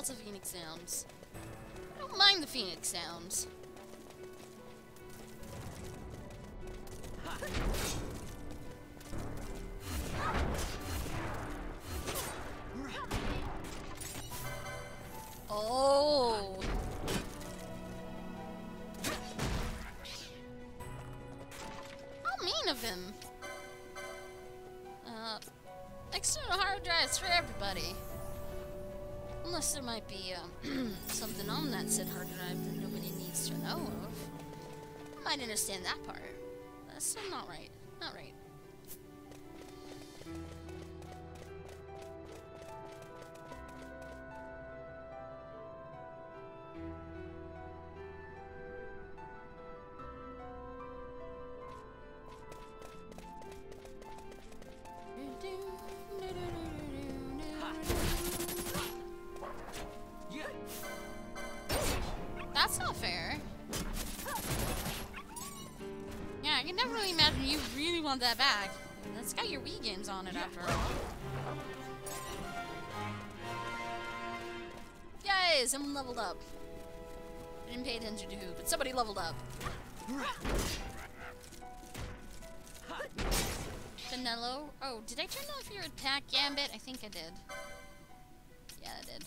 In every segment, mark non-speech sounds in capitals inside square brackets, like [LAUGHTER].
lots of phoenix sounds. I don't mind the phoenix sounds. Want that back. That's got your Wii games on it after all. Yay! Someone leveled up. I didn't pay attention to who, but somebody leveled up. Vanello? Oh, did I turn off your attack gambit? I think I did. Yeah, I did.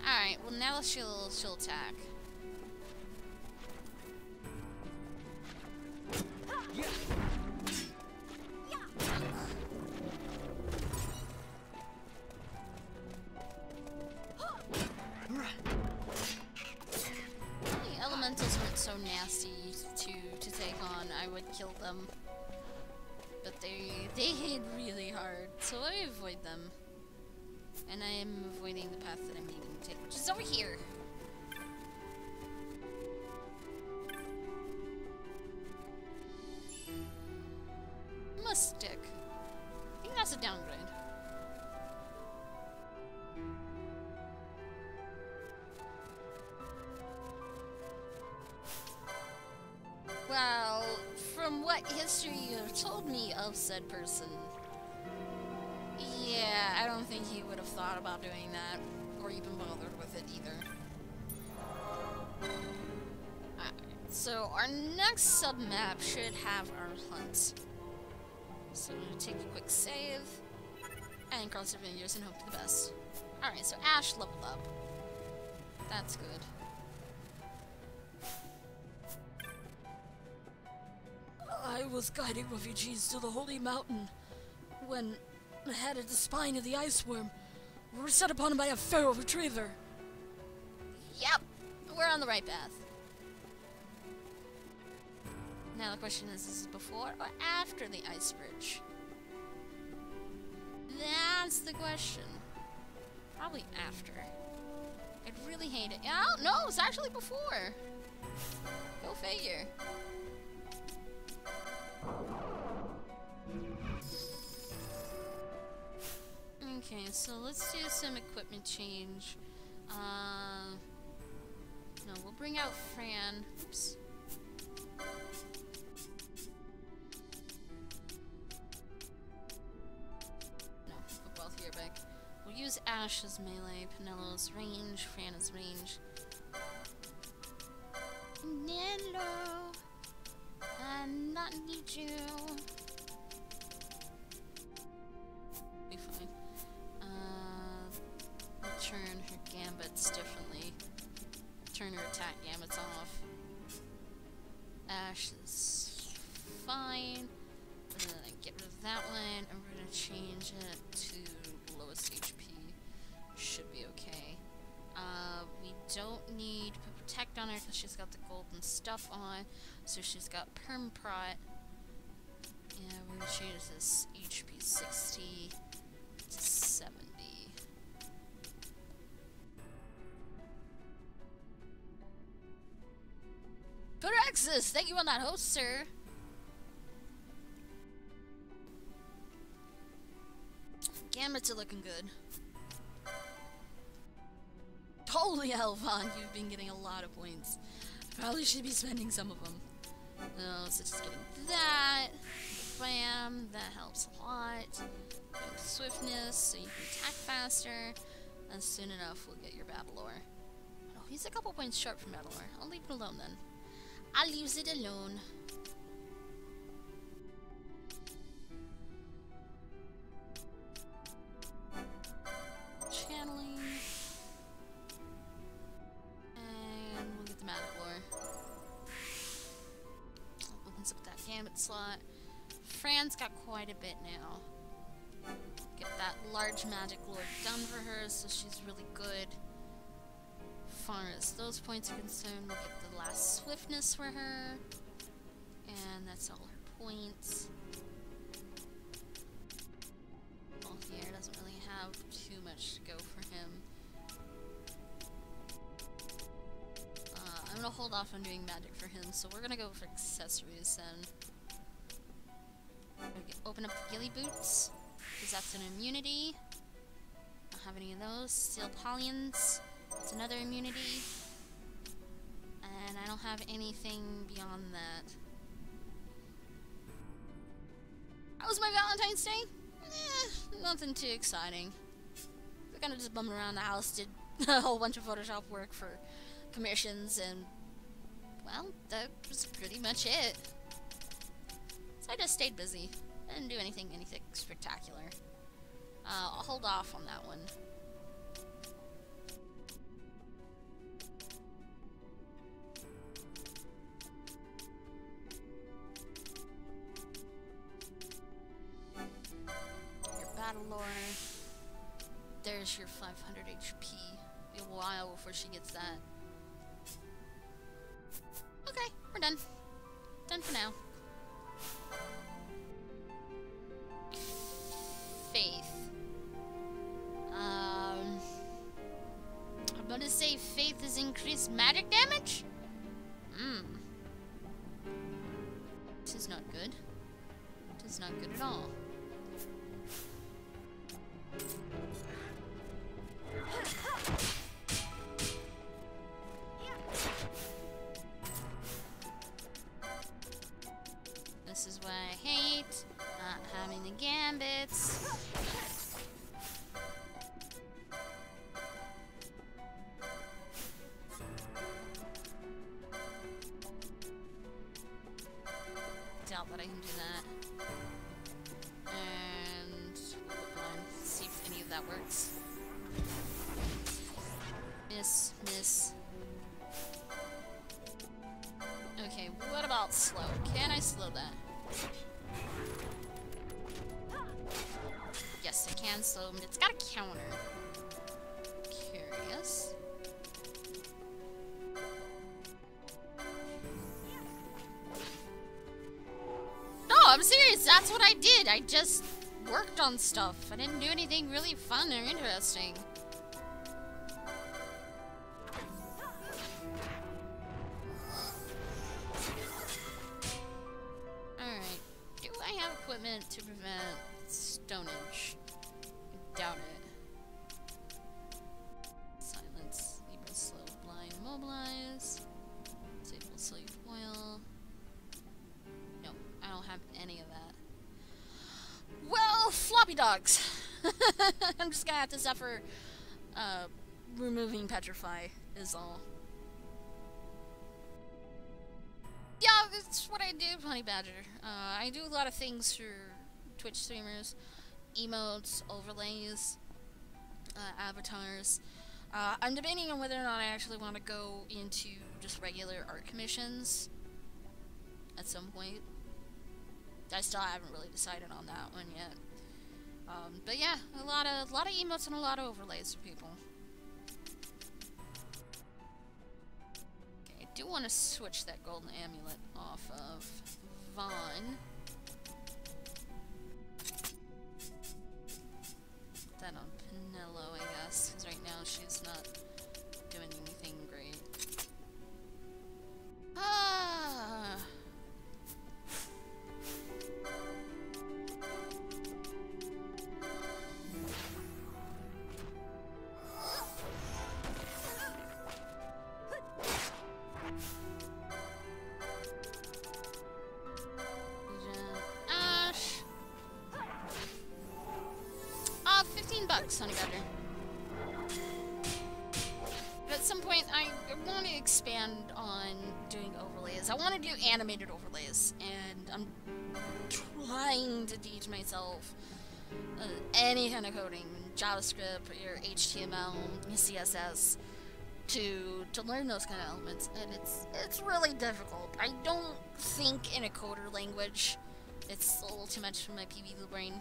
Alright, well now she'll she'll attack. Next sub-map should have our hunt. So I'm gonna take a quick save, and cross our fingers and hope for the best. Alright, so Ashe leveled up. That's good. I was guiding refugees to the Holy Mountain when headed the spine of the ice worm. We were set upon by a feral retriever. Yep, we're on the right path. Now the question is, is it before or after the ice bridge? That's the question. Probably after. I'd really hate it. Oh, no, it's actually before. Go figure. Okay, so let's do some equipment change. Uh, no, we'll bring out Fran. Oops. Back. We'll use Ashe as melee, Penelo's range, Fran as range. Pinello, I not need you. Be fine. Uh, turn her gambits differently. Turn her attack gambits off. Ashe is fine. And then get rid of that one, and we're gonna change it lowest HP. Should be okay. Uh, we don't need protect on her because she's got the golden stuff on. So she's got perm prot. Yeah, we're gonna change this HP 60 to 70. Piraxis, thank you on that host, sir. Gambits are looking good. Holy Elvon, you've been getting a lot of points. Probably should be spending some of them. No, so just getting that. Bam, that helps a lot. Swiftness, so you can attack faster. And soon enough, we'll get your battle lore. Oh, he's a couple points short from battle lore. I'll leave it alone then. I'll use it alone. Channeling. And we'll get the lore. Opens up that gambit slot. Fran's got quite a bit now. Get that large magic lore done for her, so she's really good. Far as those points are concerned, we'll get the last swiftness for her. And that's all her points. Well, here doesn't really have too much to go I'm gonna hold off on doing magic for him, so we're gonna go for accessories then. Open up the ghillie boots, because that's an immunity. Don't have any of those. Steel Poleyns, it's another immunity. And I don't have anything beyond that. How was my Valentine's Day? Eh, nothing too exciting. I kind of just bummed around the house, did [LAUGHS] a whole bunch of Photoshop work for commissions, and well, that was pretty much it. So I just stayed busy. I didn't do anything, anything spectacular. Uh, I'll hold off on that one. Your battle lore. There's your 500 HP. Be a while before she gets that. We're done. Done for now. Faith. Um, I'm gonna say faith is increased magic damage? Hmm. This is not good. This is not good at all. I'm. That's what I did. I just worked on stuff. I didn't do anything really fun or interesting. Alright. Do I have equipment to prevent stonage? I doubt it. Dogs. [LAUGHS] I'm just gonna have to suffer uh, removing petrify is all. Yeah, that's what I do, Honey Badger. Uh, I do a lot of things for Twitch streamers, emotes, overlays, uh, avatars. Uh, I'm debating on whether or not I actually want to go into just regular art commissions at some point. I still haven't really decided on that one yet. Um, but yeah, a lot of a lot of emotes and a lot of overlays for people. Okay, I do want to switch that golden amulet off of Vaan. That on Penelo, I guess, because right now she's not doing anything great. Ah. Uh, any kind of coding, JavaScript or HTML, CSS, to to learn those kind of elements, and it's it's really difficult. I don't think in a coder language. It's a little too much for my PB blue brain.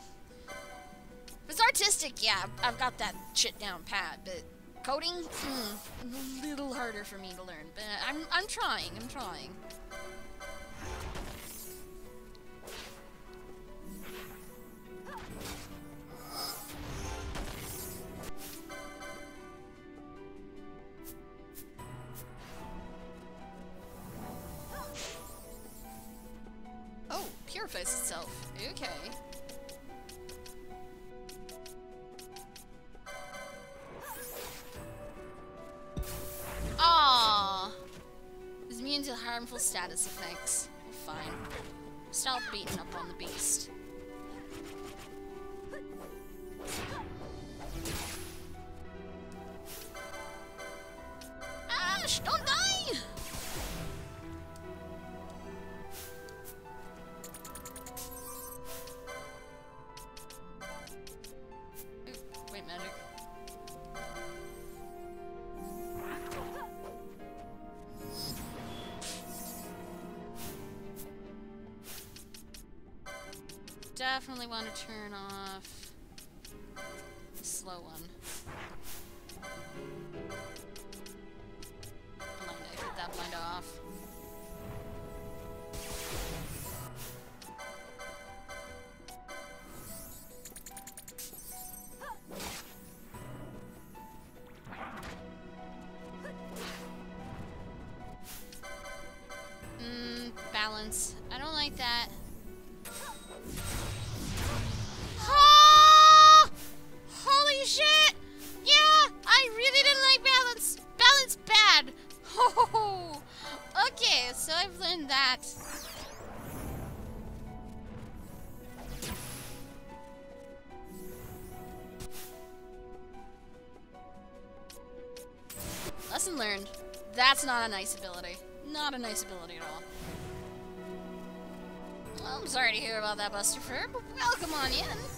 If it's artistic, yeah, I've got that shit down pat, but coding, hmm, a little harder for me to learn. But I'm I'm trying. I'm trying. Purifies itself. Okay. Ah, Is immune to harmful status effects. Fine. Stop beating up on the beast. Nice ability. Not a nice ability at all. Well, I'm sorry to hear about that, Buster Fur, but welcome on in.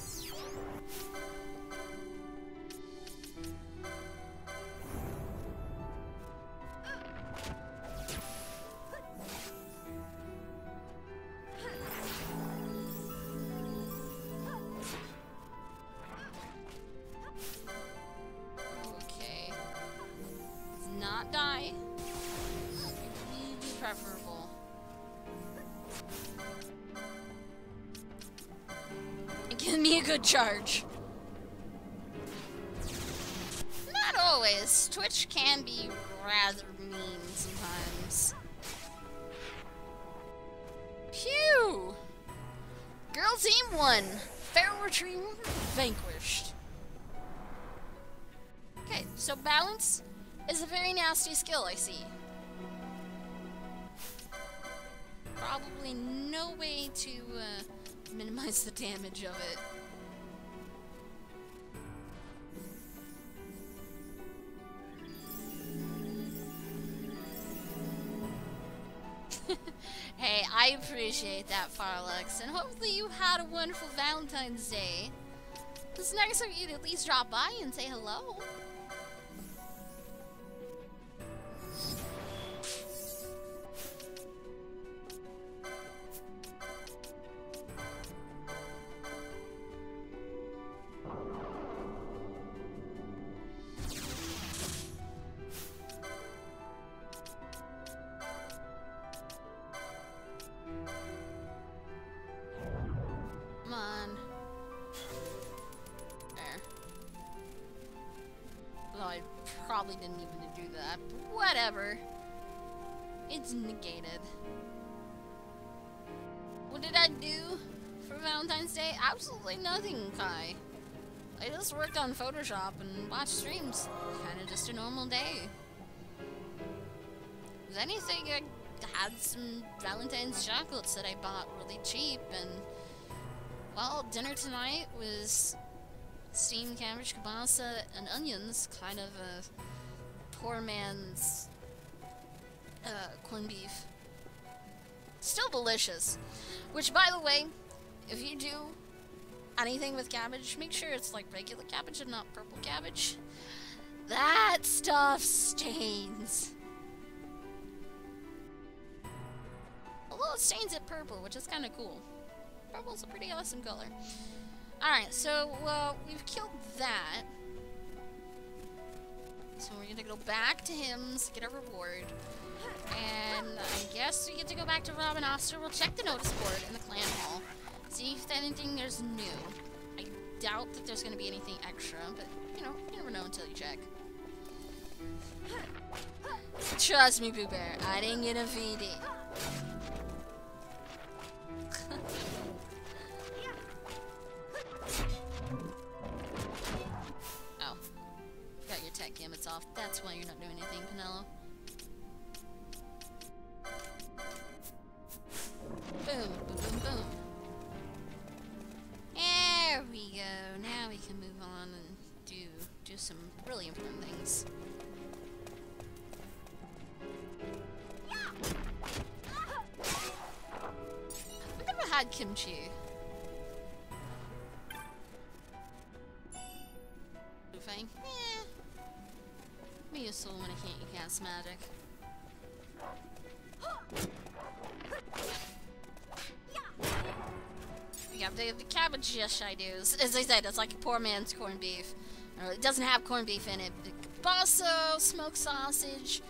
I see. Probably no way to uh, minimize the damage of it. [LAUGHS] hey, I appreciate that, Farlux, and hopefully you had a wonderful Valentine's Day. It's nice of you to at least drop by and say hello. On Photoshop and watch streams. Kinda just a normal day. If anything, I had some Valentine's chocolates that I bought really cheap, and, well, dinner tonight was Steamed cabbage, kielbasa, and onions, kind of a poor man's uh, corned beef. Still delicious. Which, by the way, if you do anything with cabbage, make sure it's like regular cabbage and not purple cabbage. That stuff stains. Although it stains it purple, which is kind of cool. Purple's a pretty awesome color. Alright, so uh, we've killed that. So we're gonna go back to Hims, get a reward. And I guess we get to go back to Rabanastre. We'll check the notice board in the clan hall. See if anything there's new. I doubt that there's gonna be anything extra, but you know, you never know until you check. Trust me, Pooh Bear, I didn't get a VD. [LAUGHS] oh. Got your tech gambits off. That's why you're not doing anything, Penelo. Boom, boom, boom, boom. There we go. Now we can move on and do do some really important things. I've never had kimchi. Fine. Eh. Me useful when I can't cast magic. [GASPS] Yeah, the, the cabbage dish I do, as I said, it's like a poor man's corned beef. Uh, it doesn't have corned beef in it. Basso, smoked sausage,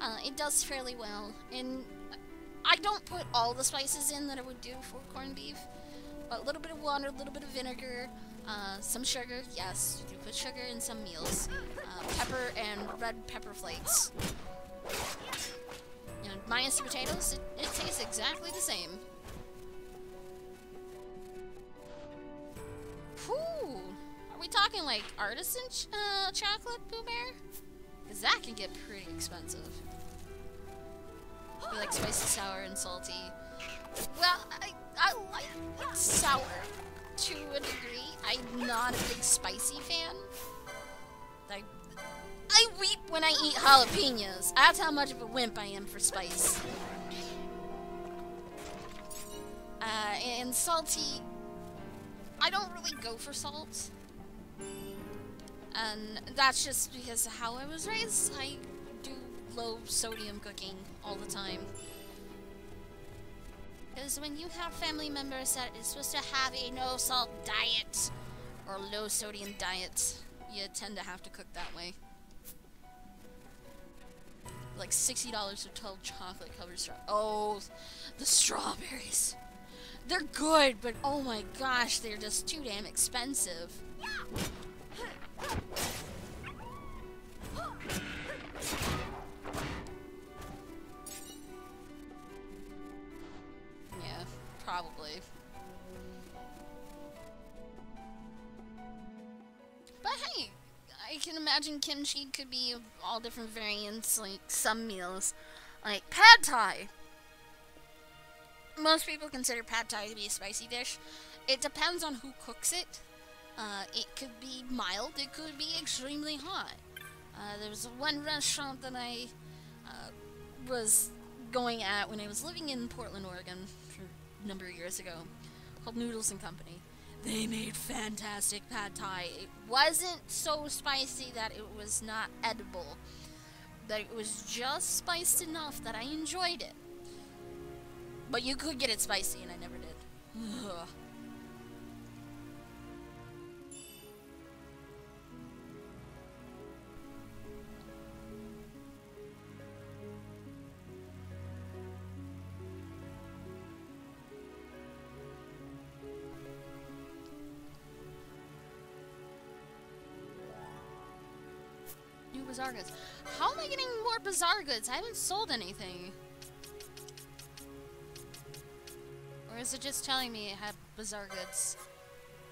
uh, it does fairly well. And I don't put all the spices in that I would do for corned beef. But a little bit of water, a little bit of vinegar, uh, some sugar. Yes, you do put sugar in some meals. Uh, pepper and red pepper flakes. Know, minus the potatoes, it, it tastes exactly the same. Whew! Are we talking like artisan ch uh, chocolate, Pooh Bear? Because that can get pretty expensive. We like spicy, sour, and salty. Well, I, I like sour to a degree. I'm not a big spicy fan. I, I weep when I eat jalapenos. That's how much of a wimp I am for spice. Uh, and salty, I don't really go for salt. And that's just because of how I was raised. I do low sodium cooking all the time. Because when you have family members that is supposed to have a no salt diet or low sodium diet, you tend to have to cook that way. Like $60 for 12 chocolate covered straw. Oh, the strawberries. They're good, but oh my gosh, they're just too damn expensive. Yeah, probably. But hey, I can imagine kimchi could be all different variants, like some meals, like pad thai. Most people consider pad thai to be a spicy dish. It depends on who cooks it. Uh, it could be mild, it could be extremely hot. Uh, there was one restaurant that I uh, was going at when I was living in Portland, Oregon, a number of years ago, called Noodles and Company. They made fantastic pad thai. It wasn't so spicy that it was not edible, but it was just spiced enough that I enjoyed it. But you could get it spicy, and I never did. New Bazaar goods. How am I getting more Bazaar goods? I haven't sold anything. Or is it just telling me it had bazaar goods?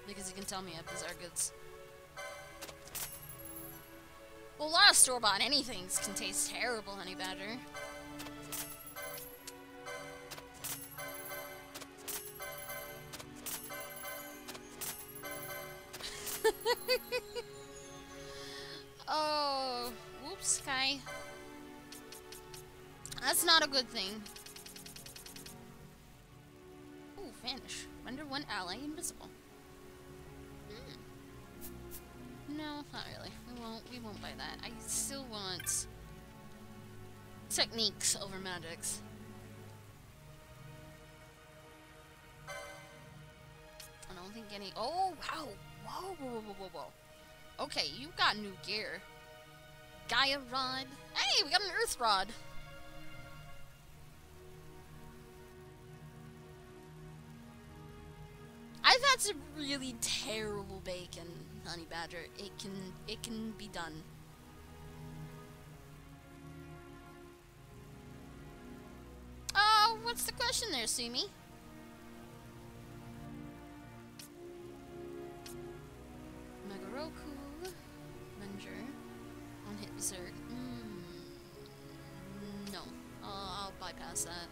Because it can tell me it had bazaar goods. Well, a lot of store-bought anythings can taste terrible any better. [LAUGHS] oh, whoops, Kai. That's not a good thing. Render invisible. Hmm. No, not really. We won't. We won't buy that. I still want techniques over magics. I don't think any. Oh wow! Whoa! Whoa! Whoa! Whoa! Whoa! whoa. Okay, you got new gear. Gaia rod. Hey, we got an earth rod. Really terrible bacon, honey badger. It can it can be done. Oh, what's the question there, Sumi? Megoroku, Ranger, on hit berserk. Mm, no, I'll bypass that.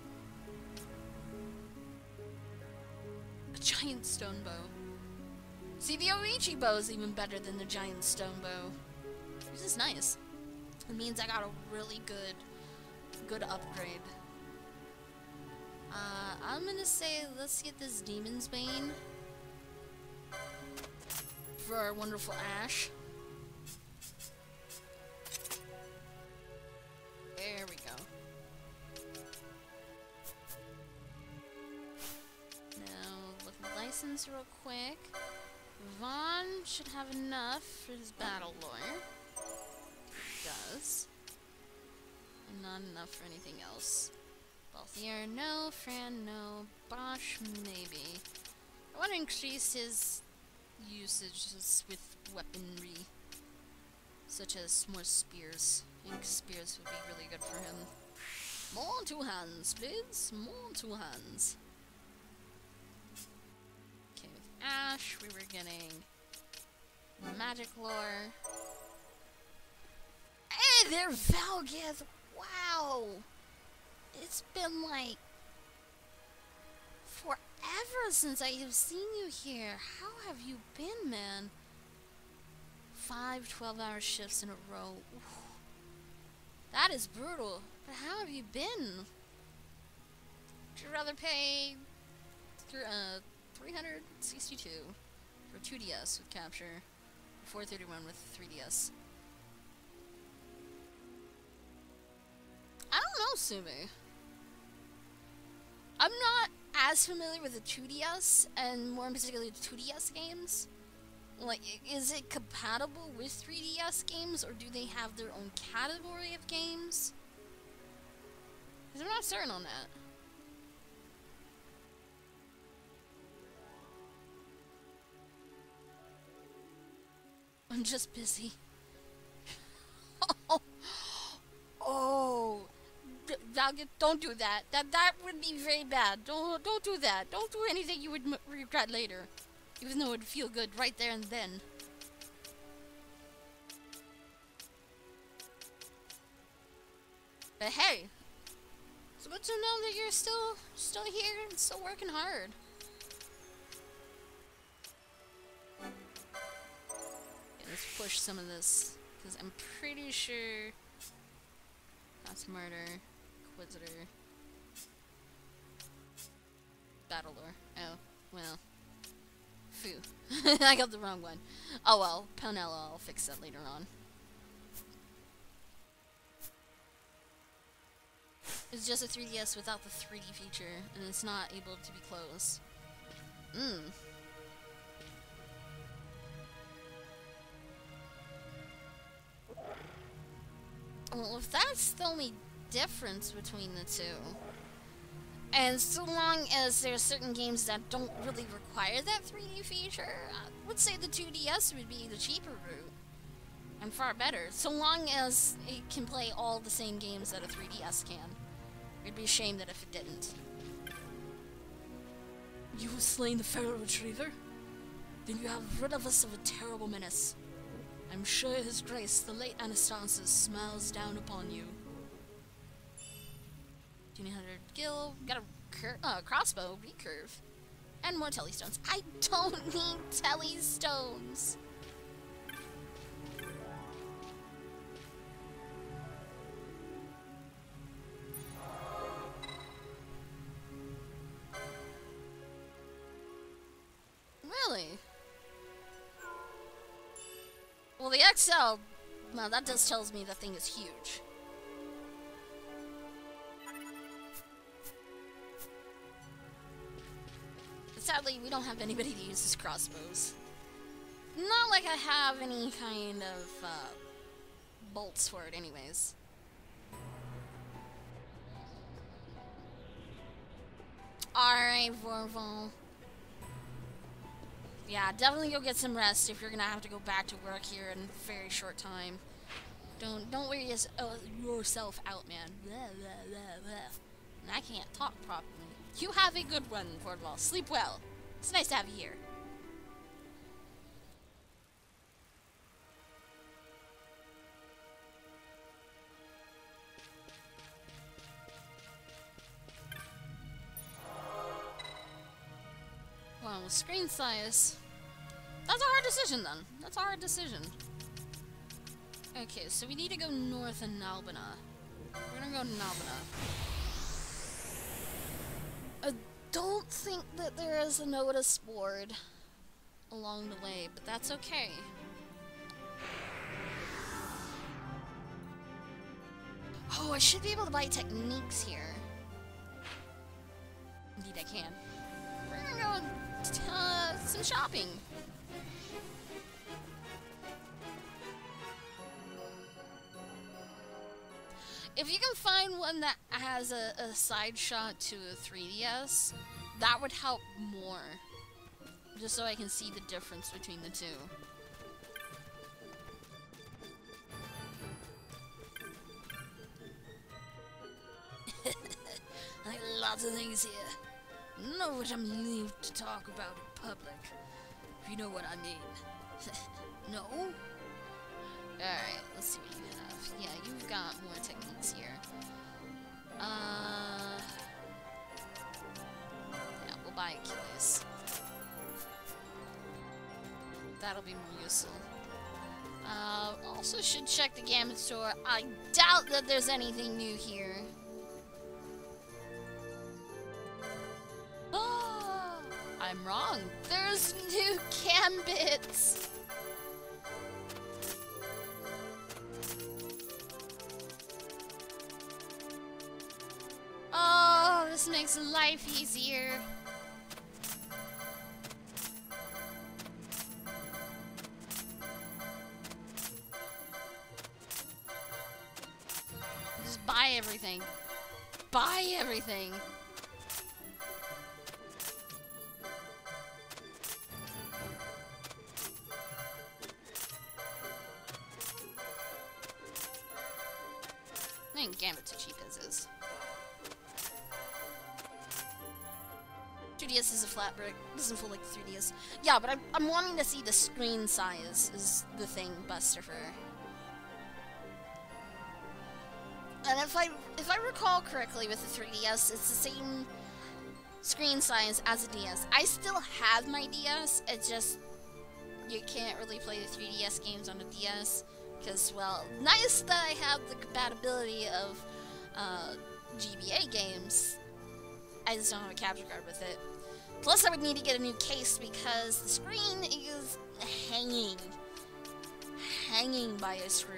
A giant stone bow. See, the Yoichi bow is even better than the giant stone bow. This is nice. It means I got a really good, good upgrade. Uh, I'm gonna say let's get this Demon's Bane for our wonderful Ashe. There we go. Now, look at the license real quick. Vaan should have enough for his battle lore. He does. And not enough for anything else. Balthier, no. Fran, no. Basch, maybe. I want to increase his usages with weaponry. Such as more spears. I think spears would be really good for him. More two hands, please. More two hands. Okay, with Ashe, we were getting magic lore. Hey there, Valgith! Wow! It's been like forever since I have seen you here. How have you been, man? Five 12 hour shifts in a row. Oof. That is brutal. But how have you been? Would you rather pay th uh, 362 for 2DS with capture, 431 with 3DS? I don't know, Sumi. I'm not as familiar with the 2DS, and more in particular the 2DS games. Like, is it compatible with 3DS games, or do they have their own category of games? Because I'm not certain on that. I'm just busy. oh, oh, don't do that. That that would be very bad. Don't don't do that. Don't do anything you would regret later, even though it would feel good right there and then. But hey, it's good to know that you're still still here and still working hard. Let's push some of this because I'm pretty sure that's murder. Inquisitor. Battle lore. Oh, well. Phew. [LAUGHS] I got the wrong one. Oh well, Penelo, I'll fix that later on. It's just a 3DS without the 3D feature, and it's not able to be closed. Mmm. Well, if that's the only difference between the two, and so long as there are certain games that don't really require that 3D feature, I would say the 2DS would be the cheaper route. And far better. So long as it can play all the same games that a 3DS can. It'd be a shame that if it didn't. You have slain the Feral Retriever? Then you have rid of us of a terrible menace. I'm sure His Grace, the late Anastasis, smiles down upon you. 200 gil, got a uh, crossbow, recurve, and more telly stones. I don't [LAUGHS] need telly stones! Really? The XL, well, that just tells me the thing is huge. But sadly, we don't have anybody that uses crossbows. Not like I have any kind of, uh, bolts for it anyways. Alright, Vorval. Yeah, definitely go get some rest if you're gonna have to go back to work here in a very short time. Don't don't wear your, uh, yourself out, man. Blah, blah, blah, and I can't talk properly. You have a good one, Vorval. Sleep well. It's nice to have you here. Well, screen size. That's a hard decision then. That's a hard decision. Okay, so we need to go north in Nalbina. We're gonna go to Nalbina. I don't think that there is a notice board along the way, but that's okay. Oh, I should be able to buy techniques here. Indeed I can. We're gonna go uh, some shopping. If you can find one that has a, a side shot to a 3DS, that would help more. Just so I can see the difference between the two. [LAUGHS] like lots of things here know what I'm leave to talk about in public. If you know what I mean. [LAUGHS] no? Alright, let's see what you have. Yeah, you've got more techniques here. Uh... Yeah, we'll buy Achilles. That'll be more useful. Uh, also should check the Gambit store. I doubt that there's anything new here. Oh, I'm wrong. There's [LAUGHS] new gambits! Oh, this makes life easier. Just buy everything. Buy everything. Gambit's cheap as is. 2DS is a flat brick. Doesn't feel like 3DS. Yeah, but I'm, I'm wanting to see the screen size is the thing, Busterfer. And if I if I recall correctly with the 3DS, it's the same screen size as a DS. I still have my DS, it's just you can't really play the 3DS games on a DS. Because, well, nice that I have the compatibility of uh, GBA games. I just don't have a capture card with it. Plus, I would need to get a new case because the screen is hanging. Hanging by a screw.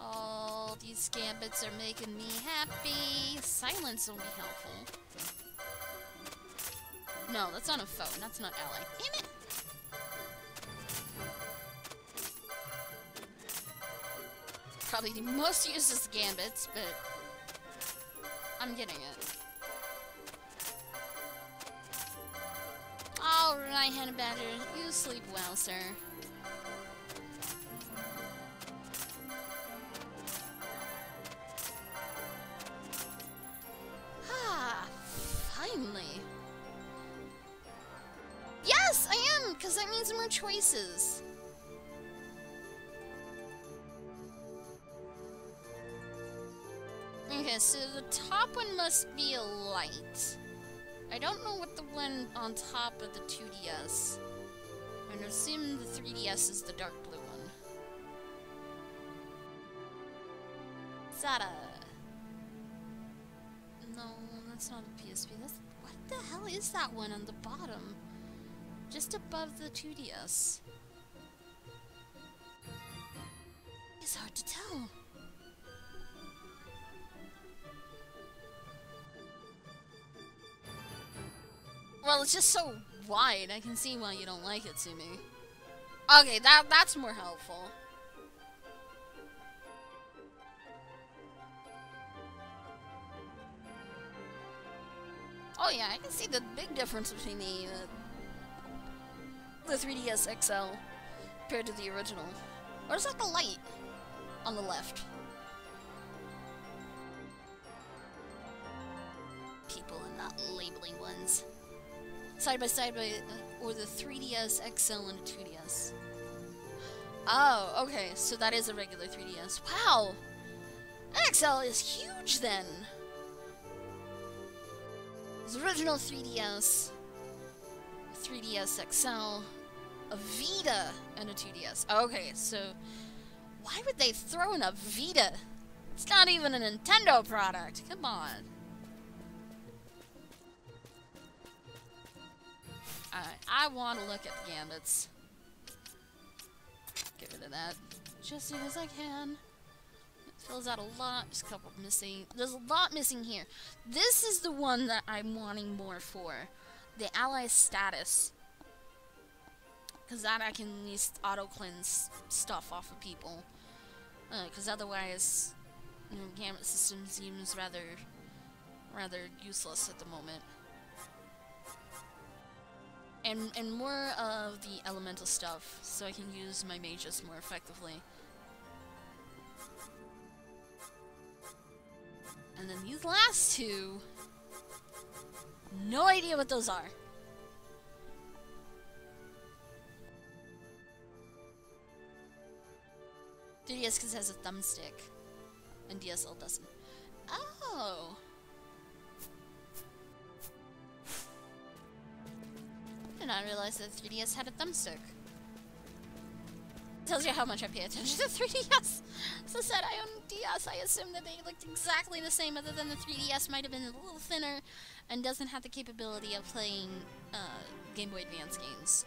All these gambits are making me happy. Silence will be helpful. No, that's not a phone. That's not ally. Damn it! Probably the most useless gambits, but I'm getting it. Alright, Hannah Badger. You sleep well, sir. On top of the 2DS. I'm assume the 3DS is the dark blue one. Zada. No, that's not a PSP. That's what the hell is that one on the bottom? Just above the 2DS. It's hard to tell. Well, it's just so wide. I can see why you don't like it, Sumi. Okay, that that's more helpful. Oh yeah, I can see the big difference between the uh, the 3DS XL compared to the original. Where's that the light on the left? People and not labeling ones. Side by side by, or the 3DS XL and a 2DS. Oh, okay, so that is a regular 3DS. Wow! XL is huge then! The original 3DS, 3DS XL, a Vita, and a 2DS. Okay, so why would they throw in a Vita? It's not even a Nintendo product. Come on. Alright, I want to look at the gambits. Get rid of that just as soon as I can. It Fills out a lot. There's a couple missing. There's a lot missing here. This is the one that I'm wanting more for. The ally status. Because that I can at least auto-cleanse stuff off of people. Because uh, otherwise, you know, Gambit system seems rather, rather useless at the moment. And, and more of the elemental stuff, so I can use my mages more effectively. And then these last two... No idea what those are. ds because has a thumbstick. And DSL doesn't. Oh! Did not realize that 3DS had a thumbstick tells you how much I pay attention to 3DS. So said I own DS, I assume that they looked exactly the same other than the 3DS might have been a little thinner and doesn't have the capability of playing uh, Game Boy Advance games.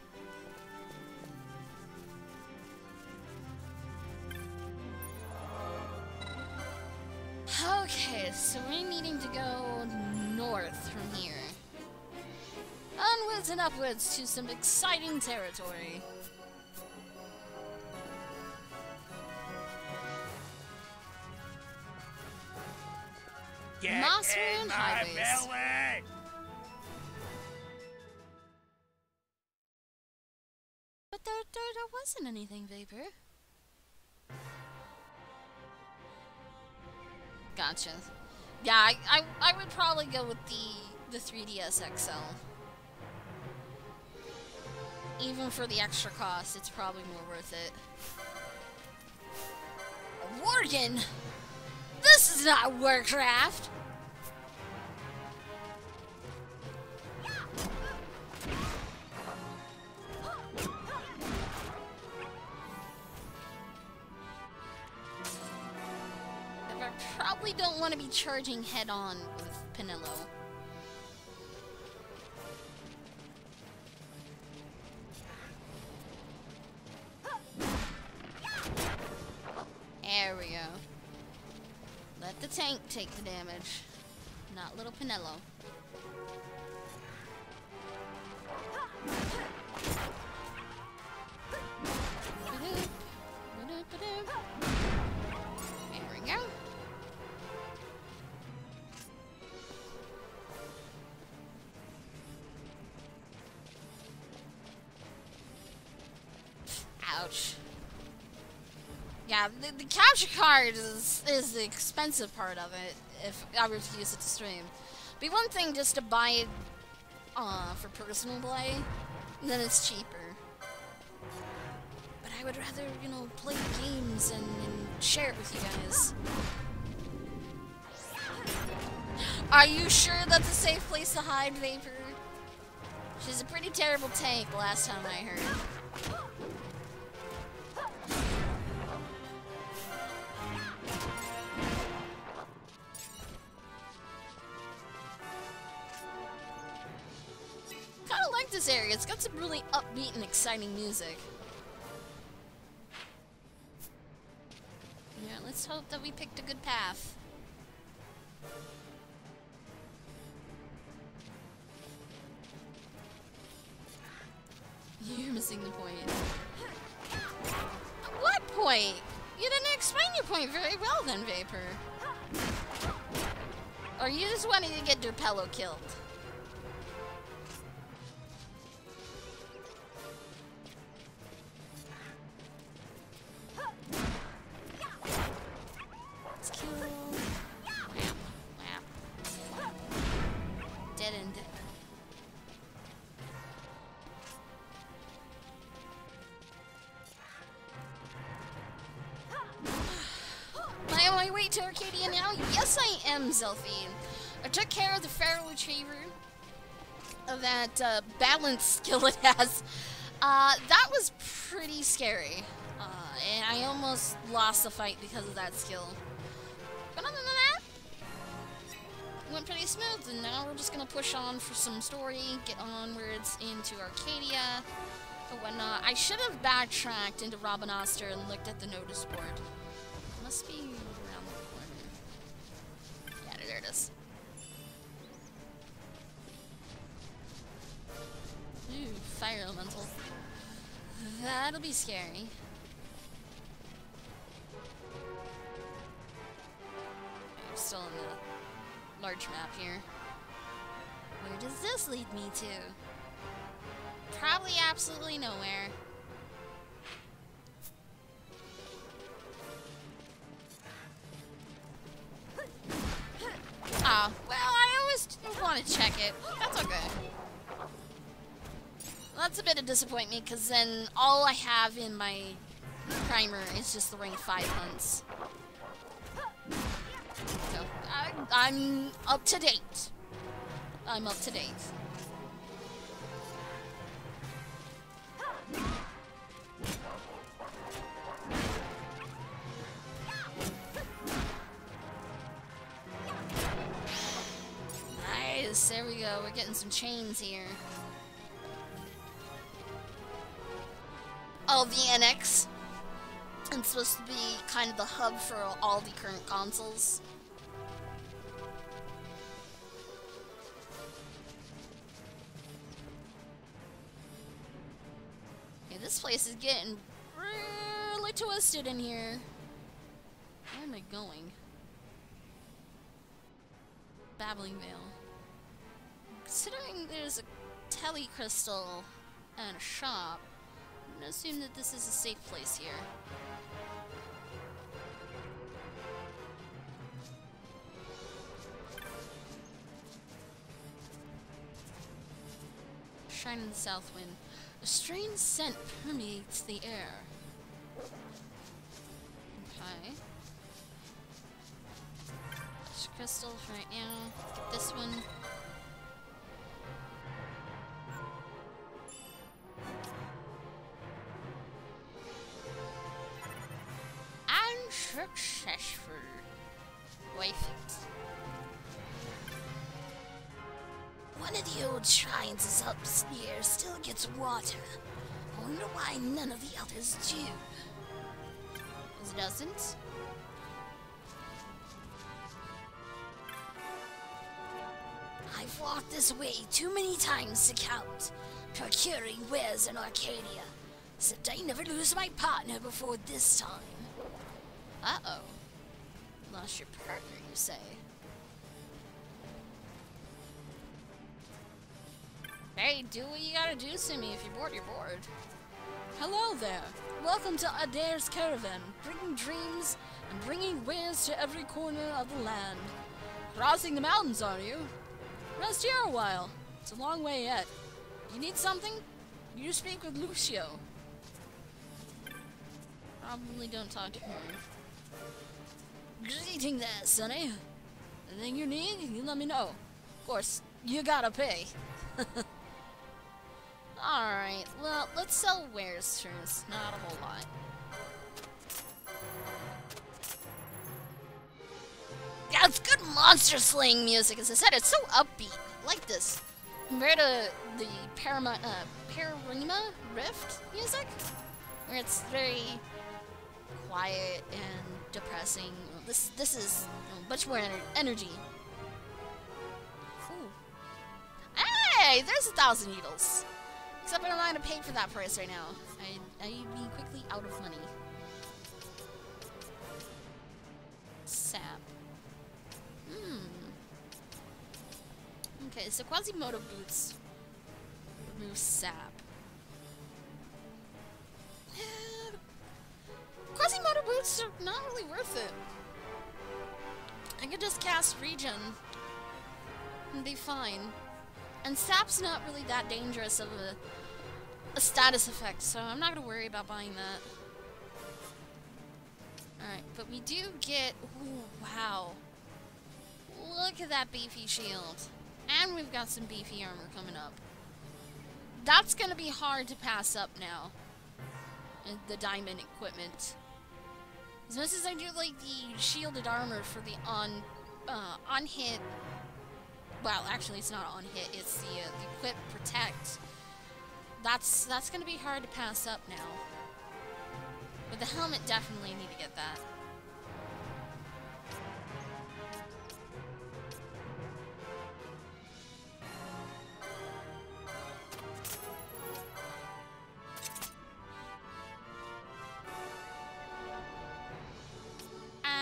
Okay, so we're needing to go north from here. Onwards and upwards to some exciting territory. Get Mossmoon Highways. Belly. But there, there, there wasn't anything, Vapor. Gotcha. Yeah, I, I, I would probably go with the, the 3DS XL. Even for the extra cost, it's probably more worth it. Worgen! This is not Warcraft! I probably don't want to be charging head-on with Penelo. Take the damage, not little Penelo. The, capture card is, is the expensive part of it, if I were to use it to stream. Be one thing just to buy it uh, for personal play, then it's cheaper. But I would rather, you know, play games and, and share it with you guys. Are you sure that's a safe place to hide, Vapor? She's a pretty terrible tank last time I heard. It's got some really upbeat and exciting music. Yeah, let's hope that we picked a good path. [LAUGHS] You're missing the point. [LAUGHS] What point? You didn't explain your point very well then, Vapor. Or you just wanted to get Durpello killed? I. I took care of the Feral Retriever. That uh, balance [LAUGHS] skill it has. Uh, that was pretty scary. Uh, and I almost lost the fight because of that skill. But other than that, went pretty smooth. And now we're just going to push on for some story, get onwards into Arcadia or whatnot. I should have backtracked into Rabanastre and looked at the notice board. Must be That'll be scary. I'm still in the large map here. Where does this lead me to? Probably absolutely nowhere. Of disappointment, because then all I have in my primer is just the rank 5 hunts. So, I, I'm up to date. I'm up to date. Nice, there we go. We're getting some chains here. Oh, the NX. It's supposed to be kind of the hub for all the current consoles. This place is getting really twisted in here. Where am I going? Babbling Vale. Considering there's a tele crystal and a shop, gonna assume that this is a safe place here. Shine in the south wind. A strange scent permeates the air. Okay. crystal for right now. Get this one. Successful. Wait. One of the old shrines is up here, still gets water. I wonder why none of the others do. It doesn't? I've walked this way too many times to count, procuring wares in Arcadia, except I never lose my partner before this time. Uh-oh. Lost your partner, you say? Hey, do what you gotta do, Simi. If you're bored, you're bored. Hello there. Welcome to Adair's Caravan, bringing dreams and bringing wares to every corner of the land. Crossing the mountains, are you? Rest here a while. It's a long way yet. You need something? You speak with Lucio. Probably don't talk to her. Greeting there, Sonny. Anything you need, you let me know. Of course, you gotta pay. [LAUGHS] Alright, well, let's sell wares first. Not a whole lot. Yeah, it's good monster slaying music. As I said, it's so upbeat. I like this. compared to the Parama, uh, Parima Rift music, where it's very quiet and depressing. This this is much more ener energy. Ooh. Hey, there's a thousand needles. Except I don't know how to pay for that price right now. I I'd be quickly out of money. Sap. Hmm. Okay, so Quasimodo boots remove sap. [SIGHS] Quasimodo boots are not really worth it. I could just cast regen and be fine. And sap's not really that dangerous of a, a status effect, so I'm not gonna worry about buying that. Alright, but we do get... Ooh, wow. Look at that beefy shield. And we've got some beefy armor coming up. That's gonna be hard to pass up now. The diamond equipment. As much as I do like the shielded armor for the on uh, on hit. Well, actually, it's not on hit. It's the uh, the equip protect. That's that's gonna be hard to pass up now. But the helmet definitely need to get that.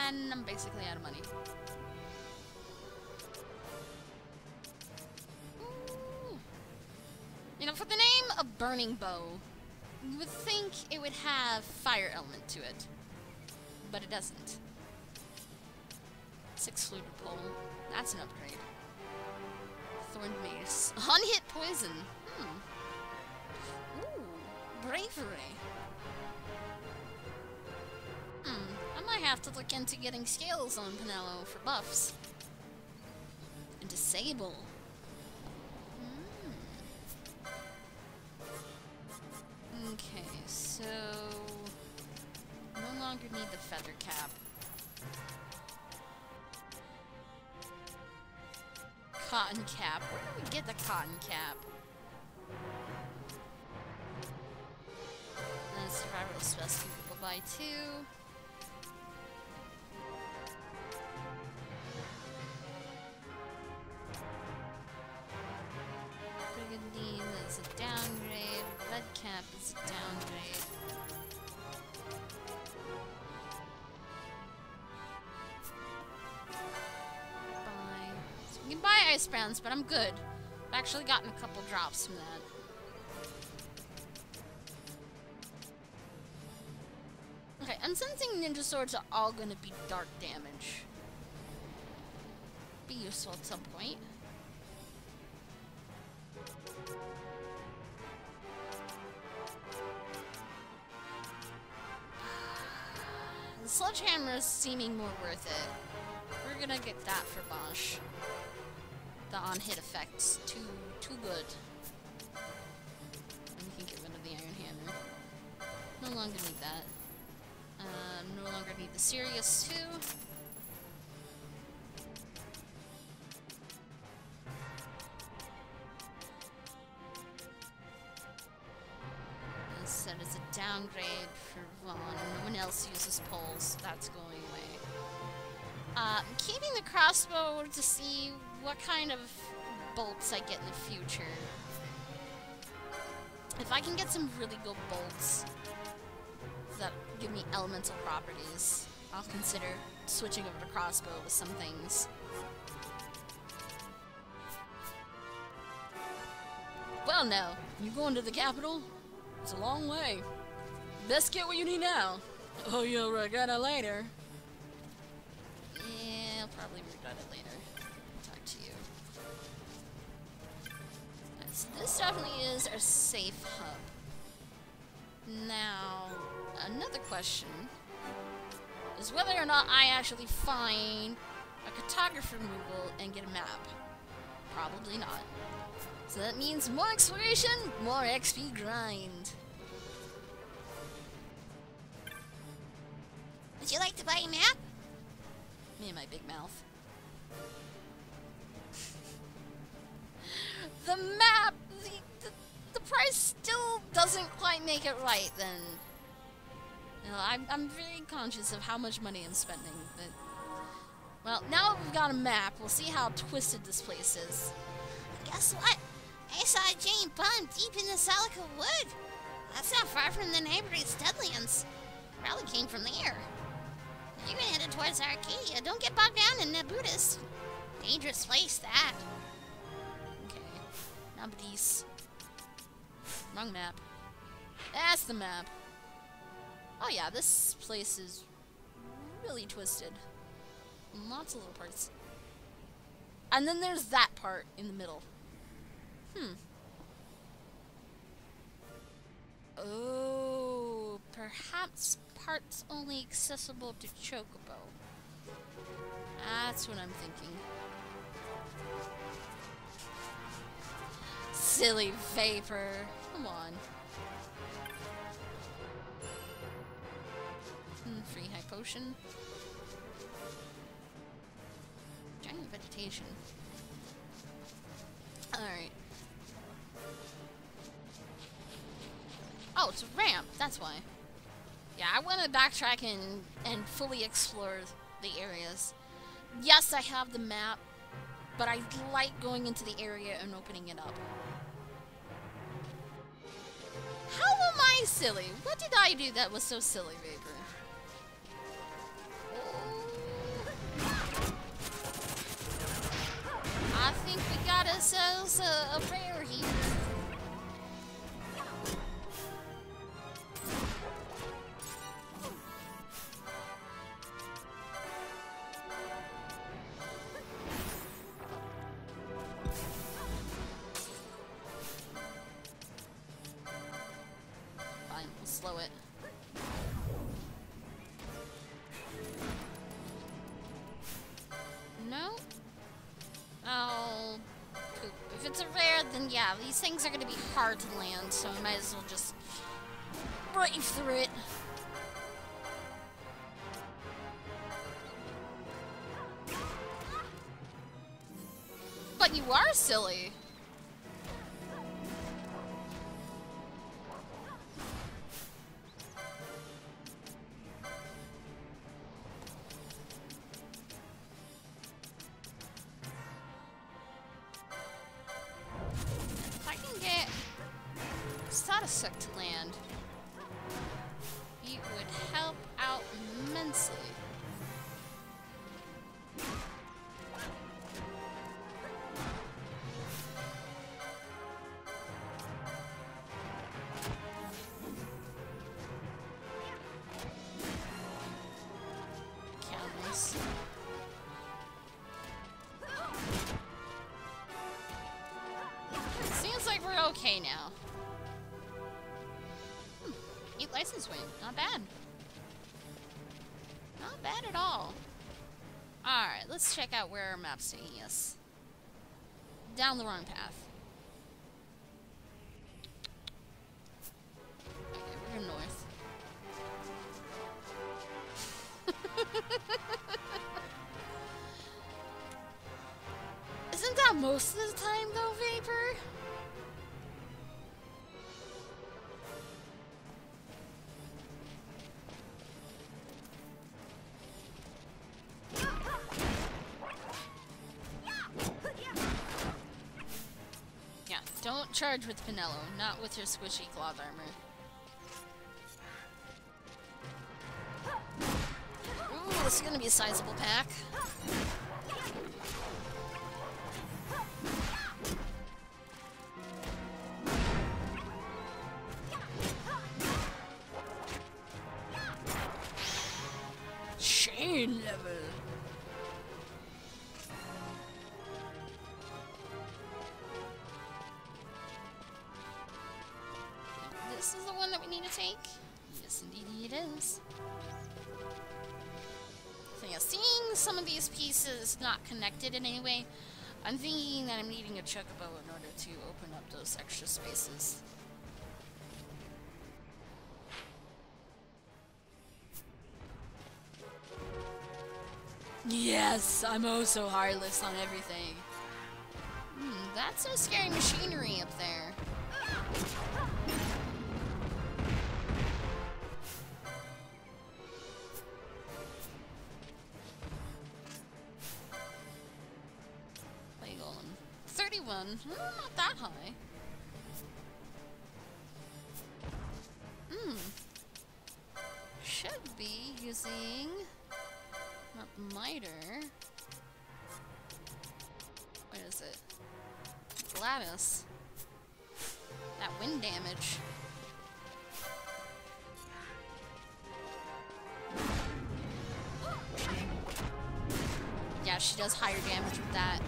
I'm basically out of money. Ooh. You know, for the name of Burning Bow, you would think it would have fire element to it. But it doesn't. Six fluted pole. That's an upgrade. Thorned mace. [LAUGHS] On-hit poison. Hmm. Ooh. Bravery. Have to look into getting scales on Penelo for buffs. And disable. Hmm. Okay, so no longer need the feather cap. Cotton cap. Where do we get the cotton cap? And survival specimen people buy two. Brands, but I'm good. I've actually gotten a couple drops from that. Okay, I'm sensing ninja swords are all gonna be dark damage. Be useful at some point. The [SIGHS] sledgehammer is seeming more worth it. We're gonna get that for Basch. The on-hit effects, too too good. And we can get rid of the iron hammer. No longer need that. Uh, no longer need the Sirius too. Said it's a downgrade for Vaan. No one else uses poles. That's going away. Uh, I'm keeping the crossbow to see what kind of bolts I get in the future. If I can get some really good bolts that give me elemental properties, I'll consider switching over to crossbow with some things. Well, now, you going to the capital? It's a long way. Best get what you need now. Oh, you'll regret it later. Yeah, I'll probably regret it later. This definitely is our safe hub. Now, another question is whether or not I actually find a cartographer removal and get a map. Probably not. So that means more exploration, more XP grind. Would you like to buy a map? Me and my big mouth. Doesn't make it right, then... You know, I'm, I'm very conscious of how much money I'm spending, but... Well, now we've got a map, we'll see how twisted this place is. Guess what? I saw a giant bomb deep in the Salika Wood. That's not far from the neighboring Studlands. Probably came from there. You're headed towards Arcadia. Don't get bogged down in Nabudis. Dangerous place, that. Okay. Nabudis. Wrong map. That's the map. Oh yeah, this place is really twisted. Lots of little parts. And then there's that part in the middle. Hmm. Oh, perhaps parts only accessible to Chocobo. That's what I'm thinking. Silly vapor. Come on. Hmm, free high potion. Giant vegetation. Alright. Oh, it's a ramp. That's why. Yeah, I want to backtrack and, and fully explore the areas. Yes, I have the map, but I like going into the area and opening it up. How am I silly? What did I do that was so silly, Vapor? I think we got ourselves a, a here. Hard to land, so we might as well just brave through it. But you are silly. Statusek to land, it would help out immensely. Win. Not bad. Not bad at all. Alright, let's check out where our map's taking us. Down the wrong path. Charge with Penelo, not with your squishy cloth armor. Ooh, this is gonna be a sizable pack. Connected in any way, I'm thinking that I'm needing a chocobo in order to open up those extra spaces. Yes, I'm oh so heartless on everything. Hmm, that's some scary machinery up there. 31. Hmm, not that high. Hmm. Should be using not miter. What is it? Gladius. That wind damage. Yeah, she does higher damage with that.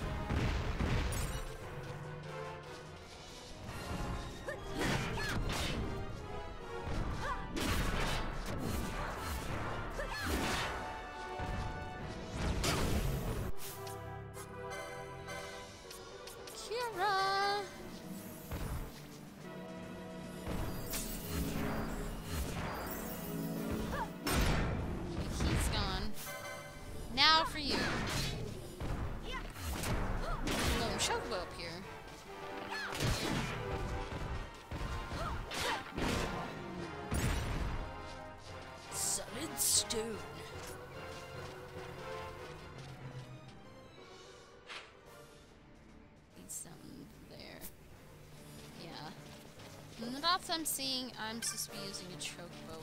I'm supposed to be using a chocobo.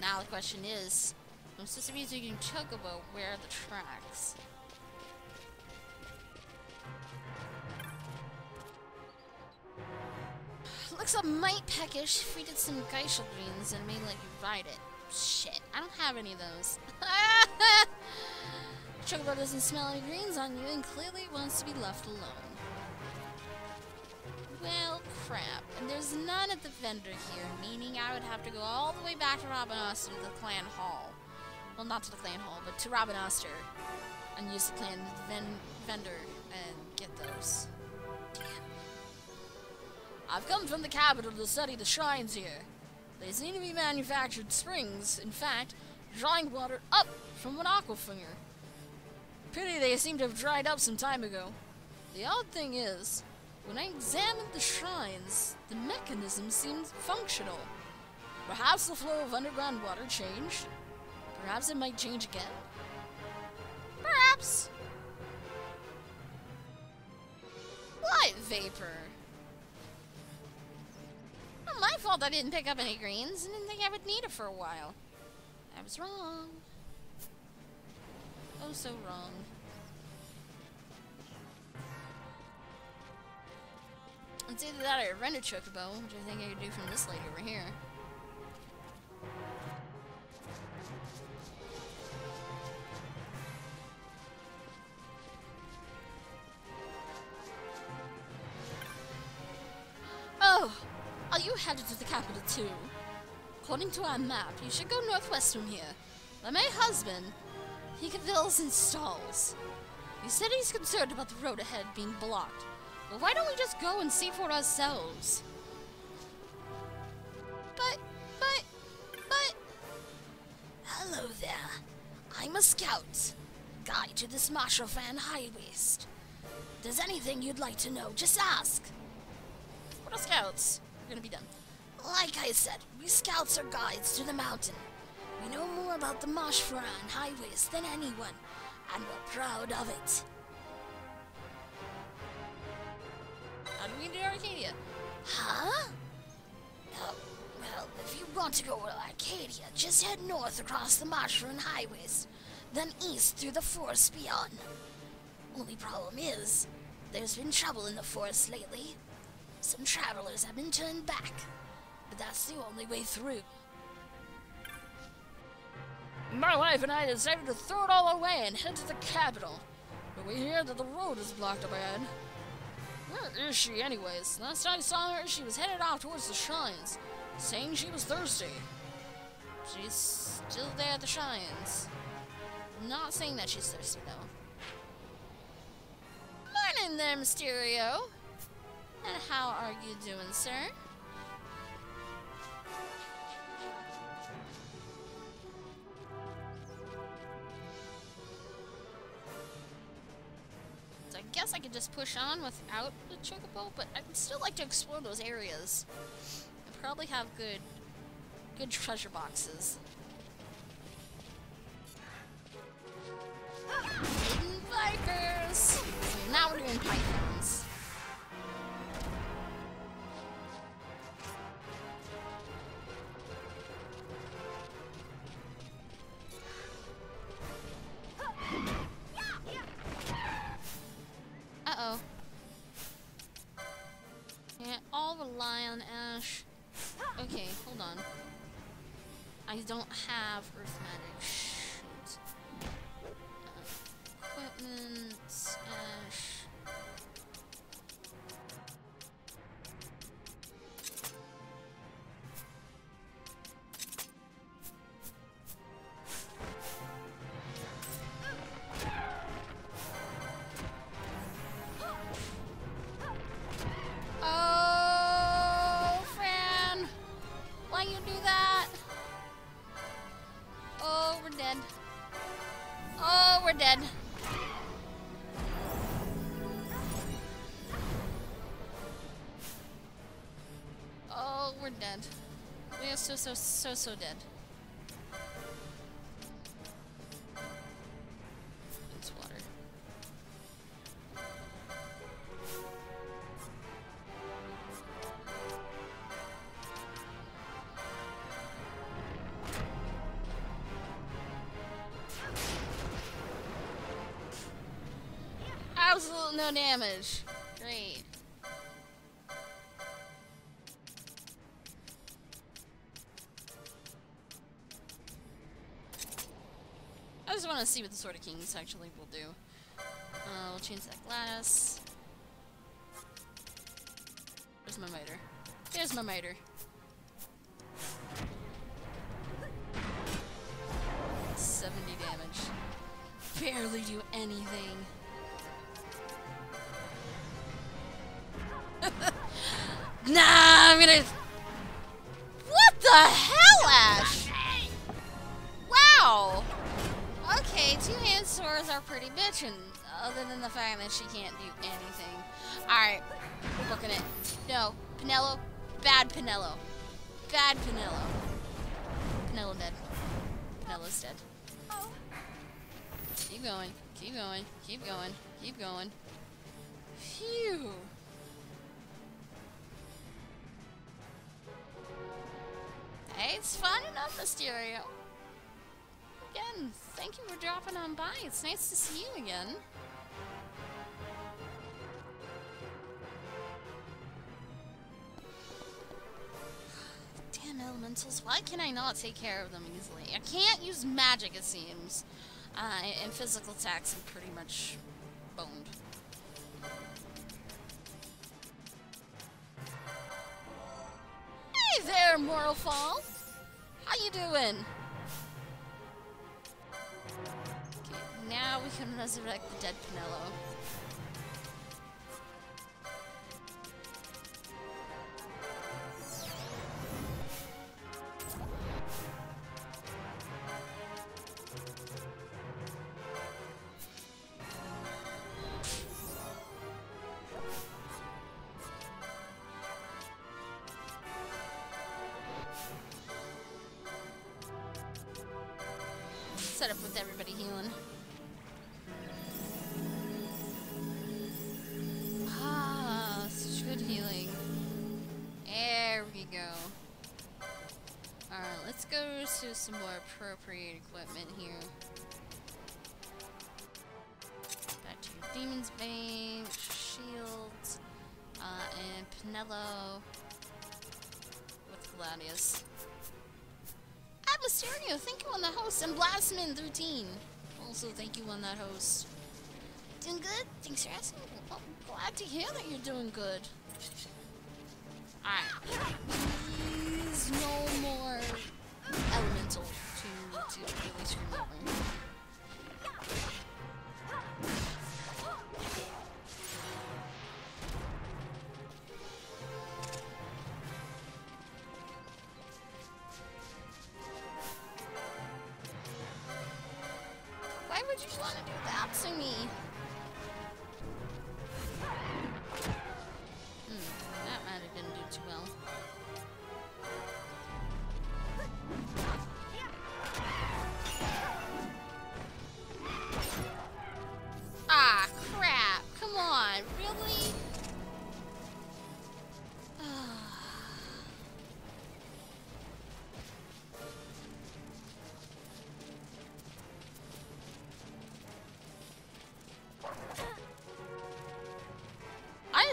Now the question is, I'm supposed to be using a chocobo, where are the tracks? Looks a mite peckish if we did some Gysahl greens and maybe let you ride it. Shit, I don't have any of those. [LAUGHS] Chocobo doesn't smell any greens on you and clearly wants to be left alone. Crap. And there's none at the vendor here, meaning I would have to go all the way back to Rabanastre to the clan hall. Well, not to the clan hall, but to Rabanastre. And use the clan ven vendor and get those. Damn. I've come from the capital to study the shrines here. They seem to be manufactured springs, in fact, drawing water up from an aquifer. Pity they seem to have dried up some time ago. The odd thing is, when I examined the shrines, the mechanism seemed functional. Perhaps the flow of underground water changed. Perhaps it might change again. Perhaps. What vapor? Not my fault I didn't pick up any greens. I didn't think I would need it for a while. I was wrong. Oh, so wrong. It's either that or rent a chocobo, which I think I could do from this lady over here. Oh, are you headed to the capital too? According to our map, you should go northwest from here. But my husband, he cavills and stalls. He said he's concerned about the road ahead being blocked. Well, why don't we just go and see for ourselves? But, but, but... Hello there. I'm a scout. Guide to this Mosphoran Highwaste. There's anything you'd like to know, just ask. What are scouts? We're gonna be done. Like I said, we scouts are guides to the mountain. We know more about the Marshfran High West than anyone, and we're proud of it. How do we get to Arcadia? Huh? Well, if you want to go to Arcadia, just head north across the Mosphoran Highwaste, then east through the forest beyond. Only problem is, there's been trouble in the forest lately. Some travelers have been turned back, but that's the only way through. My wife and I decided to throw it all away and head to the capital, but we hear that the road is blocked ahead. Where is she, anyways? Last time I saw her, she was headed off towards the shrines, saying she was thirsty. She's still there at the shrines. Not saying that she's thirsty, though. Morning there, Mysterio. And how are you doing, sir? Guess I could just push on without the chocobo, but I'd still like to explore those areas. I probably have good, good treasure boxes. Ah! Hidden vipers! So now we're doing pythons. Rely on Ashe. Okay, hold on. I don't have Earth Magic. Uh, equipment, Ashe. We're dead. We are so, so, so, so dead. See what the Sword of Kings actually will do. Uh, we'll change that glass. Where's my miter? There's my miter. On by. It's nice to see you again. [SIGHS] Damn elementals, why can I not take care of them easily? I can't use magic, it seems. Uh, and physical attacks I'm pretty much boned. Hey there, Moral Fall! How you doing? Now we can resurrect the dead Penelo. Let's to some more appropriate equipment here. Back to your Demon's Bane, shields, uh, and Penelo with Gladius. Mysterio, thank you on the host, and Blastman 13. Also, thank you on that host. Doing good? Thanks for asking. Well, glad to hear that you're doing good. Alright. Please, no more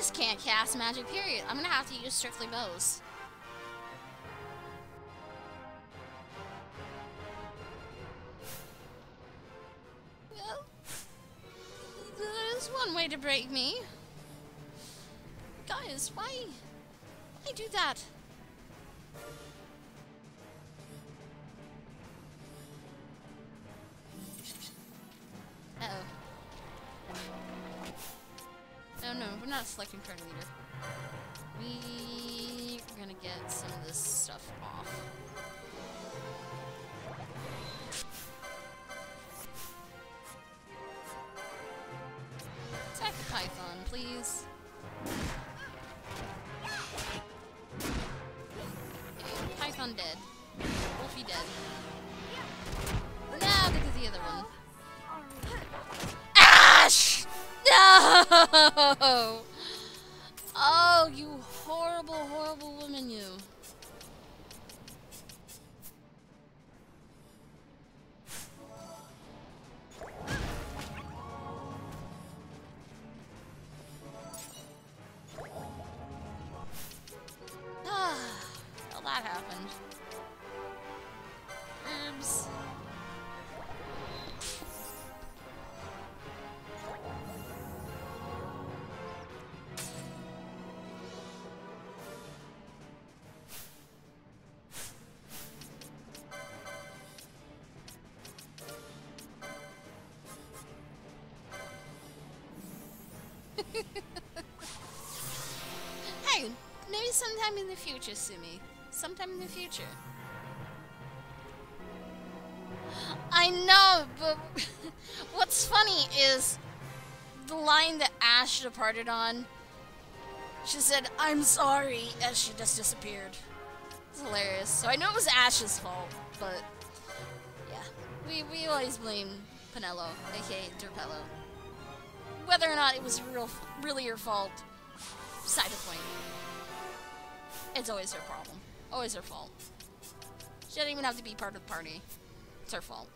just can't cast magic, period. I'm gonna have to use strictly bows. Well, there's one way to break me. Guys, why? Why do that? Not selecting card leader. We are gonna get some of this stuff off. Attack python, please. Okay, python dead. Wolfie dead. Get to the other one. Ashe! [LAUGHS] No! [LAUGHS] Hey, maybe sometime in the future, Sumi. Sometime in the future. I know, but [LAUGHS] what's funny is the line that Ashe departed on. She said, I'm sorry, as she just disappeared. It's hilarious. So I know it was Ashe's fault, but yeah. We, we always blame Penelo, aka Derpello. Whether or not it was real, really her fault, side of point. It's always her problem. Always her fault. She doesn't even have to be part of the party. It's her fault.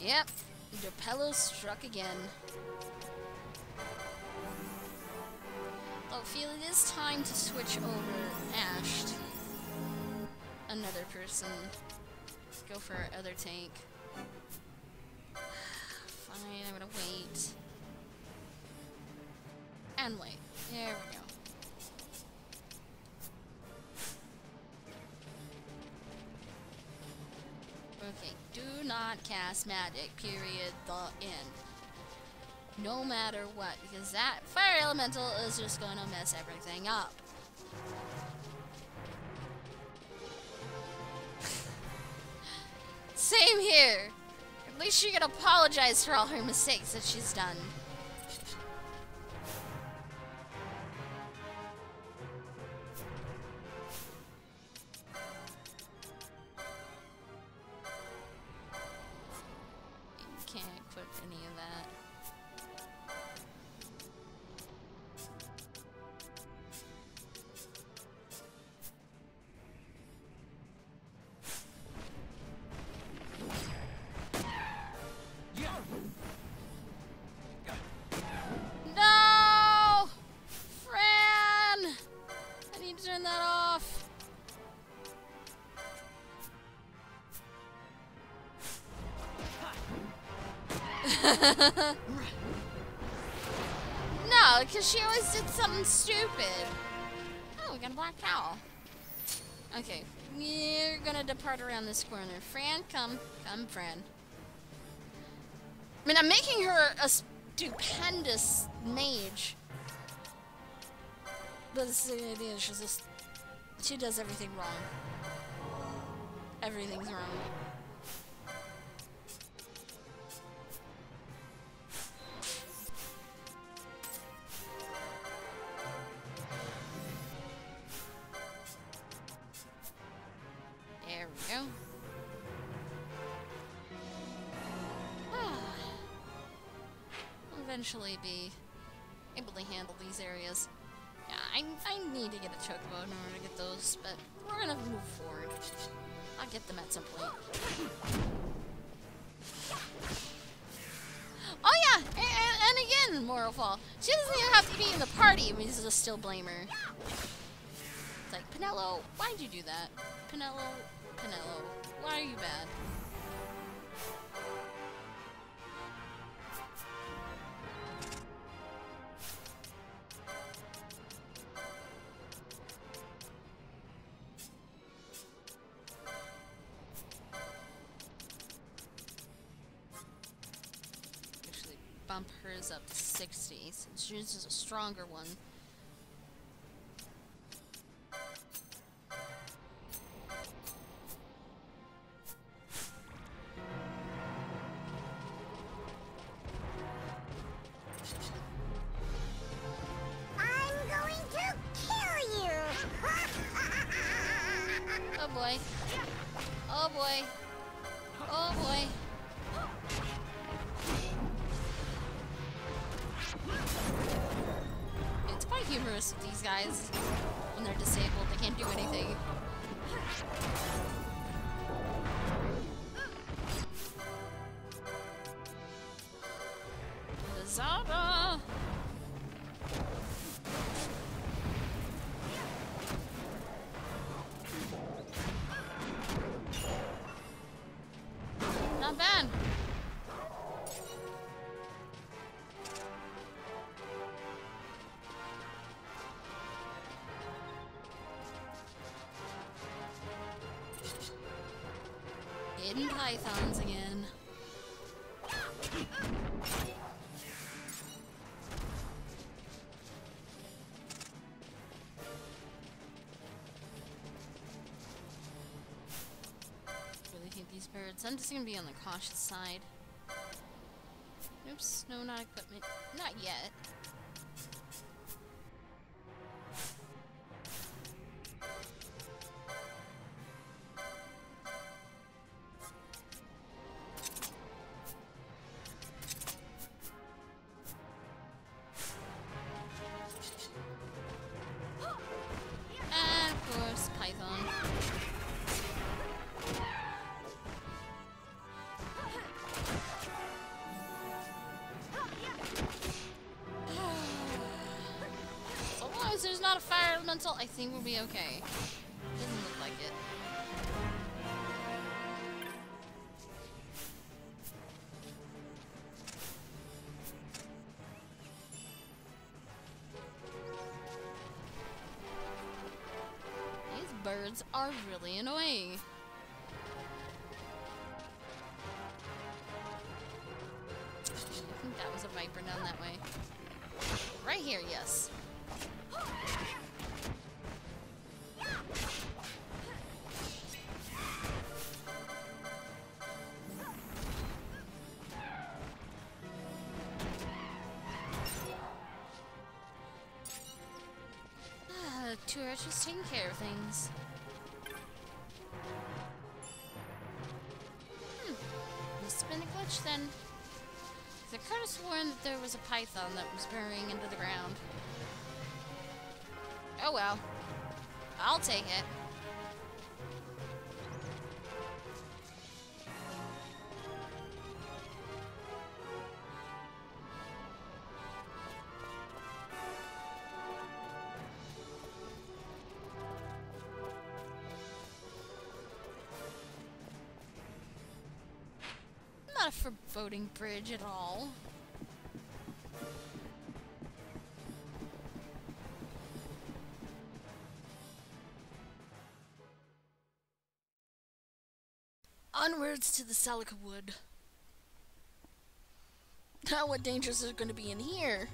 Yep, Derpello struck again. Feel it is time to switch over Ashe to another person. Go for our other tank. [SIGHS] Fine, I'm gonna wait. And wait. There we go. Okay, do not cast magic, period, the end. No matter what, because that fire elemental is just gonna mess everything up. [LAUGHS] Same here. At least she can apologize for all her mistakes that she's done. Gonna around this corner. Fran, come. Come, Fran. I mean, I'm making her a stupendous mage. But this is the idea, she's just... She does everything wrong. Everything's wrong. I, I need to get a chocobo in order to get those, but we're gonna move forward. I'll get them at some point. [GASPS] Oh yeah, and, and again, moral fall. She doesn't even have to be in the party, we just still blame her. It's like, Penelo, why'd you do that? Penelo, Penelo, why are you bad? 60s. June's is a stronger one. Gonna be on the cautious side. Oops, no, not equipment. Not yet. I think we'll be okay. Two taking care of things. Hmm. Must have been a glitch then. I could have sworn that there was a python that was burying into the ground. Oh well. I'll take it. Bridge at all. Onwards to the Salika Wood. Now what dangers are going to be in here?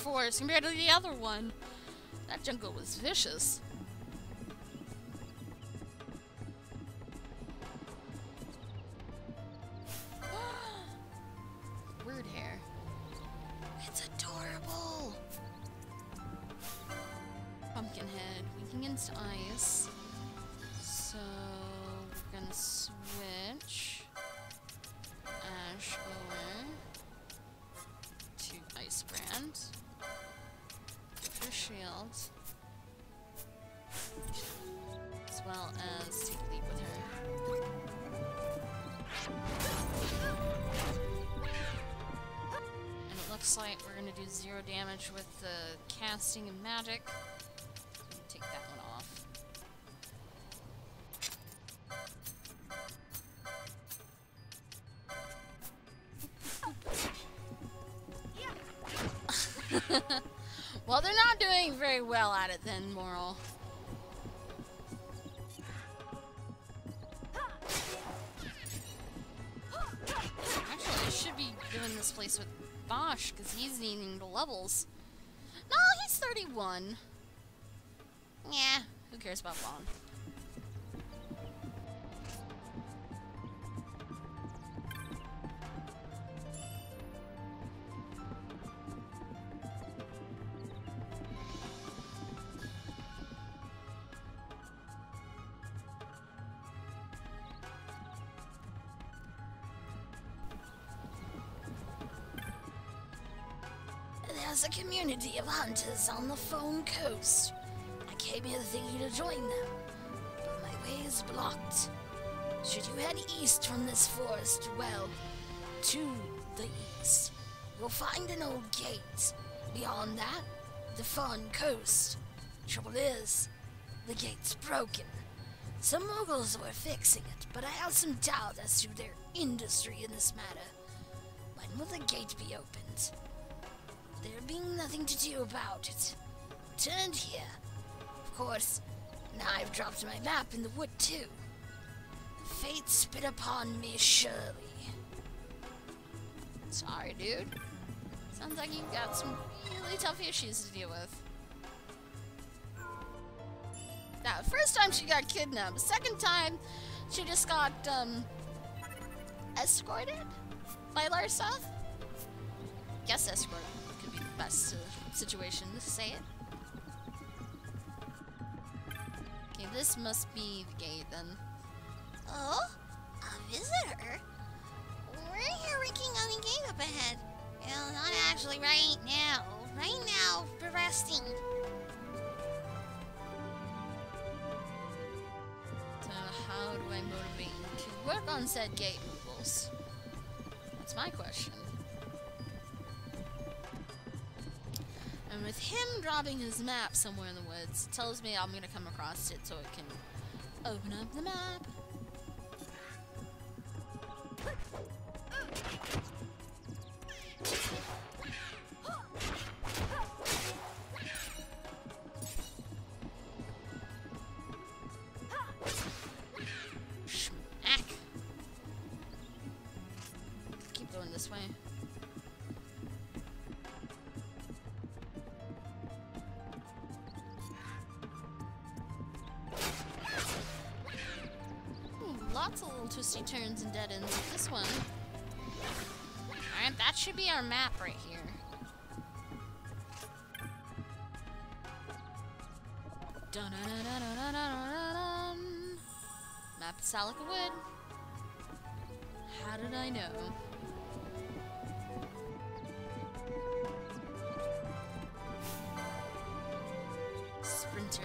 Forest compared to the other one. That jungle was vicious. Her. As well as take a leap with her. And it looks like we're gonna do zero damage with the casting of magic. Levels. No, he's 31. Yeah, who cares about Bond? There's a community of hunters on the Phon Coast. I came here thinking to join them, but my way is blocked. Should you head east from this forest, well, to the east, you'll find an old gate. Beyond that, the Phon Coast. Trouble is, the gate's broken. Some moogles were fixing it, but I have some doubt as to their industry in this matter. When will the gate be opened? There being nothing to do about it. Turned here. Of course, now I've dropped my map in the wood too. Fate spit upon me surely. Sorry, dude. Sounds like you've got some really tough issues to deal with. Now, first time she got kidnapped. Second time, she just got, um, escorted by Larseth? Guess escorted best uh, situation to say it. Okay, this must be the gate then. Oh? A visitor? We're here rinking on the gate up ahead. Well, not actually right now. Right now, we're resting. So how do I motivate to work on said gate removals? That's my question. And with him dropping his map somewhere in the woods, tells me I'm gonna come across it so it can open up the map. Be our map right here. Dun-dun-dun-dun-dun-dun-dun. Map of Salika Wood. How did I know? Sprinter.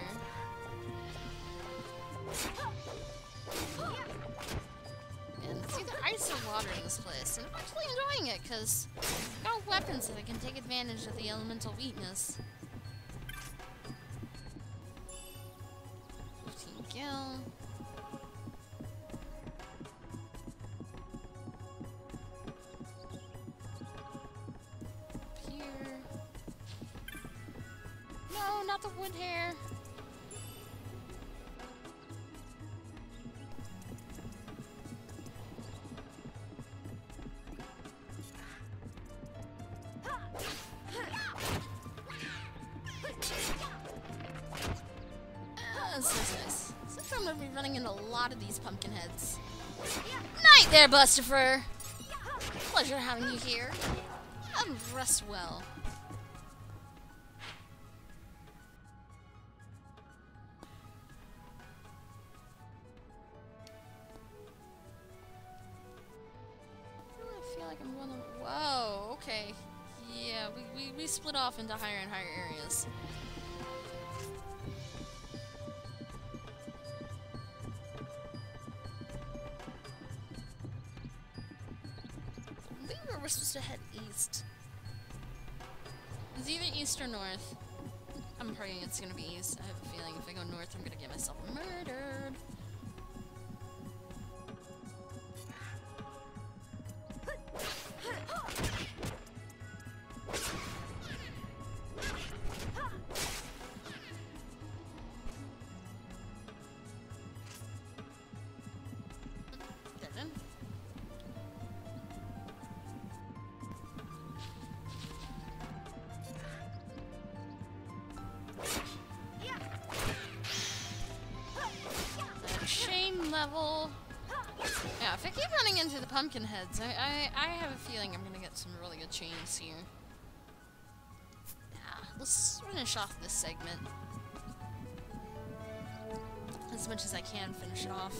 And see the ice and water in this place. And I'm actually enjoying it because weapons that I can take advantage of the elemental weakness. There, Busterfur! Pleasure having you here. Rest well. North. I'm praying it's gonna be east. I have a feeling if I go north, I'm gonna get myself murdered. Keep running into the pumpkin heads, I, I, I have a feeling I'm gonna get some really good chains here. Yeah, let's finish off this segment. As much as I can finish it off.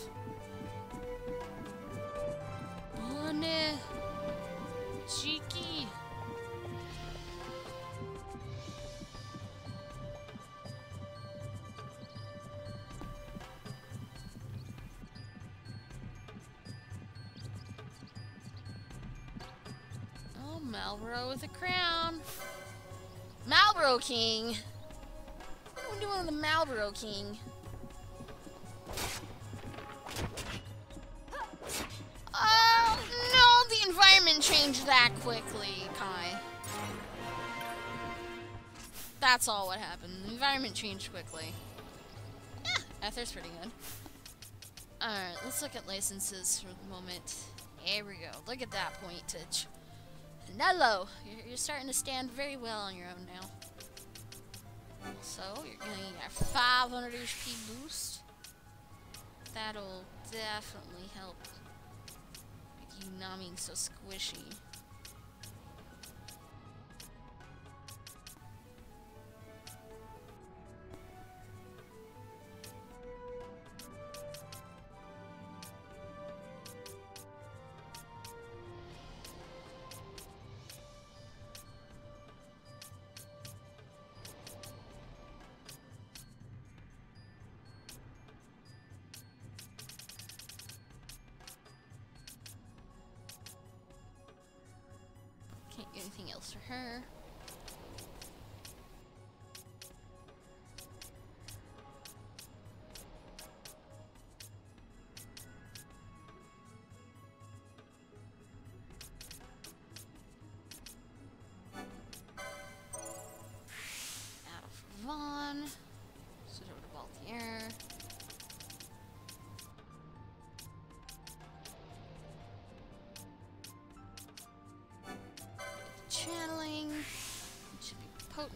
Oh no, the environment changed that quickly, Kai. That's all what happened. The environment changed quickly. Yeah, Ether's pretty good. Alright, let's look at licenses for the moment. Here we go. Look at that pointage. Nello, you're, you're starting to stand very well on your own now. So, you're getting a 500 HP boost. That'll definitely help make you not being so squishy. Anything else for her.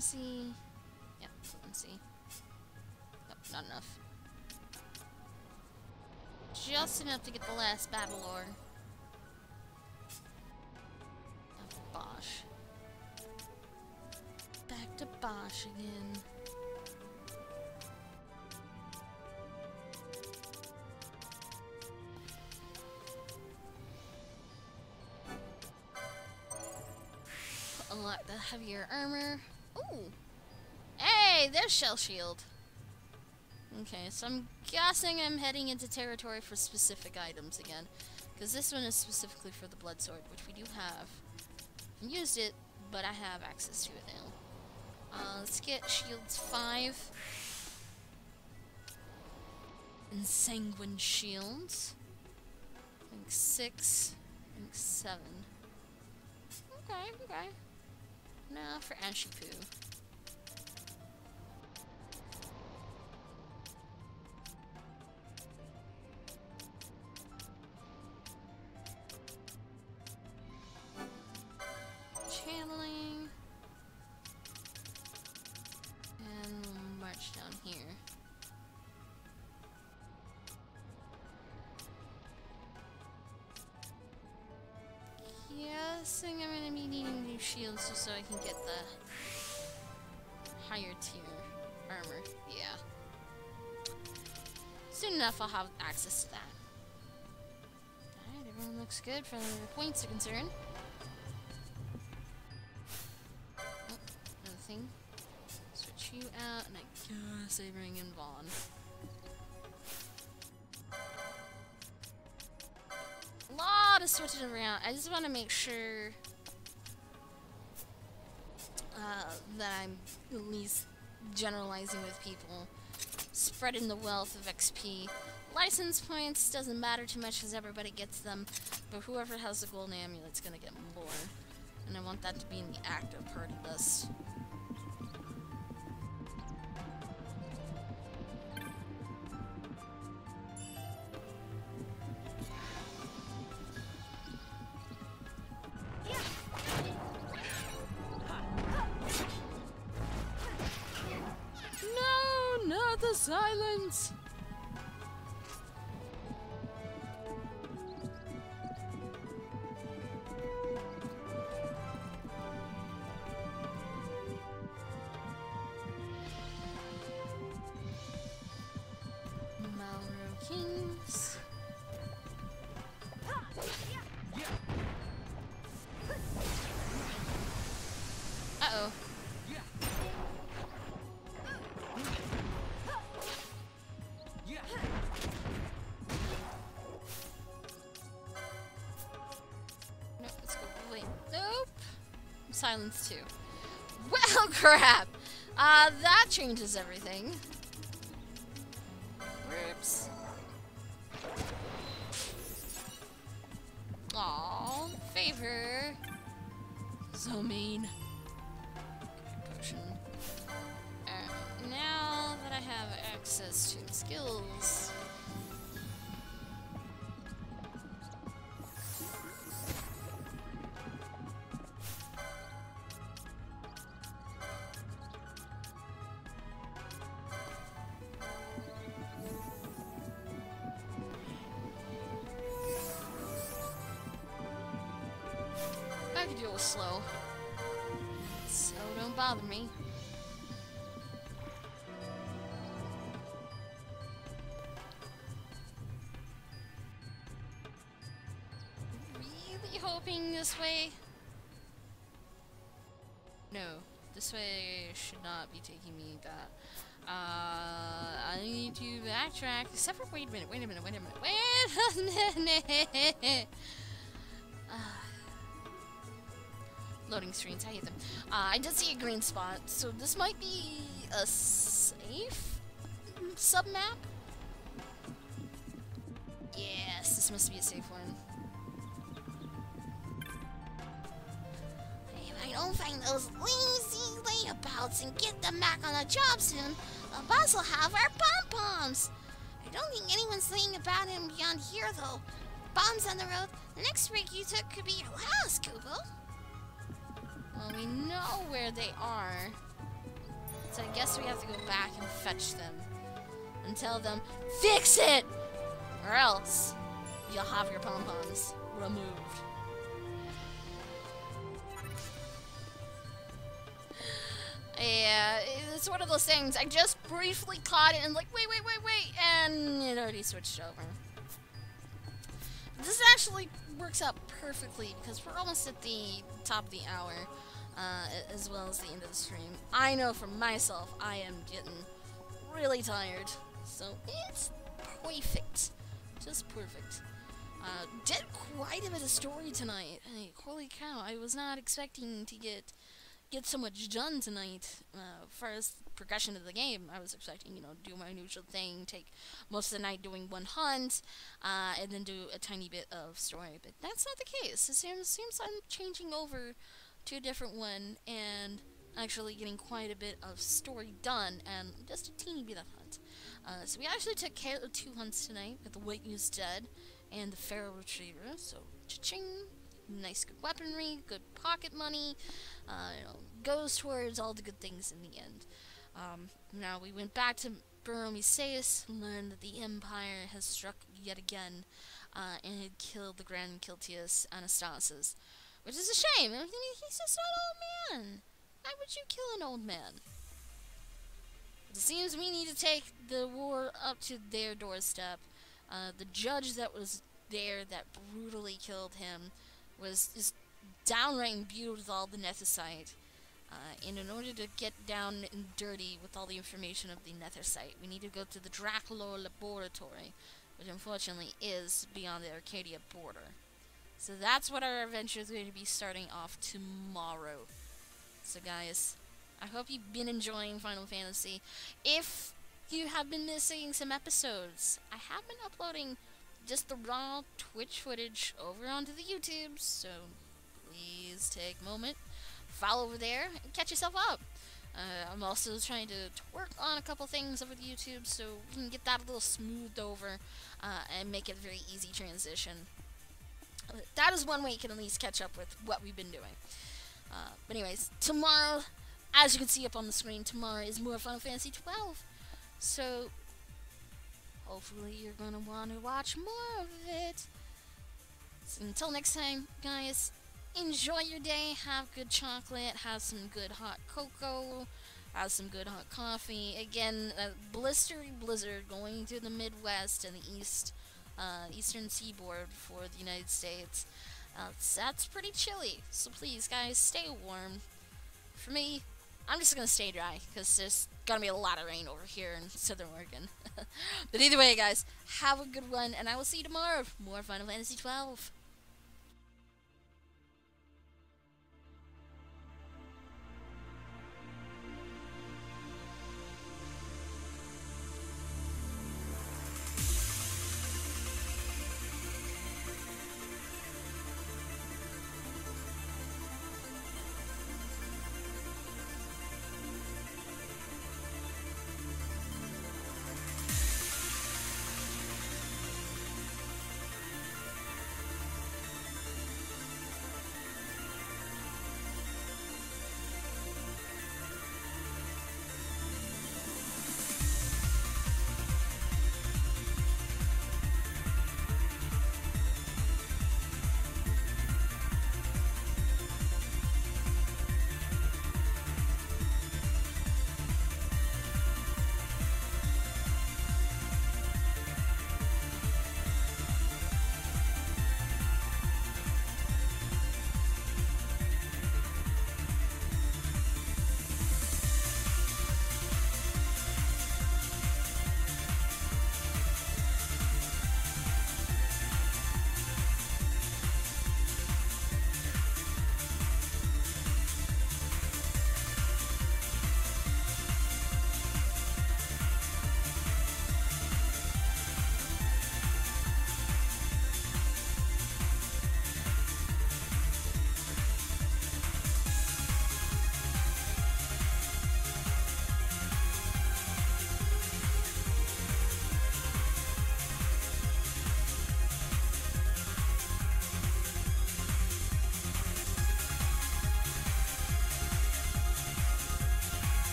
Potency. Yep, potency. Nope, not enough. Just enough to get the last Battle Lore. Of Basch. Back to Basch again. Unlock the heavier armor. Ooh! Hey, there's Shell Shield. Okay, so I'm guessing I'm heading into territory for specific items again. Because this one is specifically for the Blood Sword, which we do have. I used it, but I have access to it now. Uh, let's get Shields 5. And Sanguine Shields. I think 6. I think 7. Okay, okay. Now for Ashy shields just so I can get the higher tier armor. Yeah. Soon enough I'll have access to that. Alright, everyone looks good for the points are concerned. Oh, another thing. Switch you out, and I guess I bring in Vaan. A lot of switching around. I just want to make sure that I'm at least generalizing with people, spreading the wealth of XP. License points doesn't matter too much because everybody gets them, but whoever has the golden amulet's gonna get more. And I want that to be in the active party list. Silence too. [LAUGHS] Well, crap. Uh, that changes everything. Whoops. Aw, favor. So mean. Deal with slow. So don't bother me. Really hoping this way? No, this way should not be taking me that. Uh, I need to backtrack. Except for, wait a minute, wait a minute, wait a minute, wait a minute! [LAUGHS] Loading screens, I hate them. Uh, I did see a green spot, so this might be a safe sub-map? Yes, this must be a safe one. If I don't find those lazy layabouts and get them back on the job soon, the boss will have our pom-poms. I don't think anyone's thinking about him beyond here, though. Bombs on the road. The next break you took could be your last, Kubo. Well, we know where they are. So I guess we have to go back and fetch them. And tell them, FIX IT! Or else, you'll have your pom-poms removed. Yeah, it's one of those things. I just briefly caught it and like, wait, wait, wait, wait, and it already switched over. This actually works out perfectly because we're almost at the top of the hour, uh, as well as the end of the stream. I know for myself, I am getting really tired, so it's perfect, just perfect. Uh, did quite a bit of story tonight. Hey, holy cow! I was not expecting to get get so much done tonight. Uh, as progression of the game, I was expecting, you know, do my usual thing, take most of the night doing one hunt, uh, and then do a tiny bit of story. But that's not the case. It seems seems I'm changing over a different one and actually getting quite a bit of story done and just a teeny bit of hunt. Uh, so we actually took care of two hunts tonight with the White Mousse Dead and the Feral Retriever. So cha-ching, nice good weaponry, good pocket money. Uh, you know, goes towards all the good things in the end. Um, now we went back to Bur-Omisace, learned that the Empire has struck yet again, uh, and had killed the Gran Kiltias Anastasis, which is a shame. I mean, he's just an old man. Why would you kill an old man? It seems we need to take the war up to their doorstep. Uh, the judge that was there that brutally killed him was just downright imbued with all the Nethicite. Uh, and in order to get down and dirty with all the information of the Nethicite, we need to go to the Draklor Laboratory, which unfortunately is beyond the Archadia border. So that's what our adventure is going to be starting off tomorrow. So guys, I hope you've been enjoying Final Fantasy. If you have been missing some episodes, I have been uploading just the raw Twitch footage over onto the YouTube, so please take a moment, follow over there, and catch yourself up. Uh, I'm also trying to, work on a couple things over the YouTube so we can get that a little smoothed over uh, and make it a very easy transition. That is one way you can at least catch up with what we've been doing. Uh, but anyways, tomorrow, as you can see up on the screen, tomorrow is more Final Fantasy 12. So, hopefully you're going to want to watch more of it. So until next time, guys, enjoy your day, have good chocolate, have some good hot cocoa, have some good hot coffee. Again, a blistery blizzard going through the Midwest and the East, uh, Eastern Seaboard for the United States. Uh, that's pretty chilly, so please, guys, stay warm. For me, I'm just gonna stay dry because there's gonna be a lot of rain over here in Southern Oregon. [LAUGHS] but either way, guys, have a good one, and I will see you tomorrow. for More Final Fantasy 12.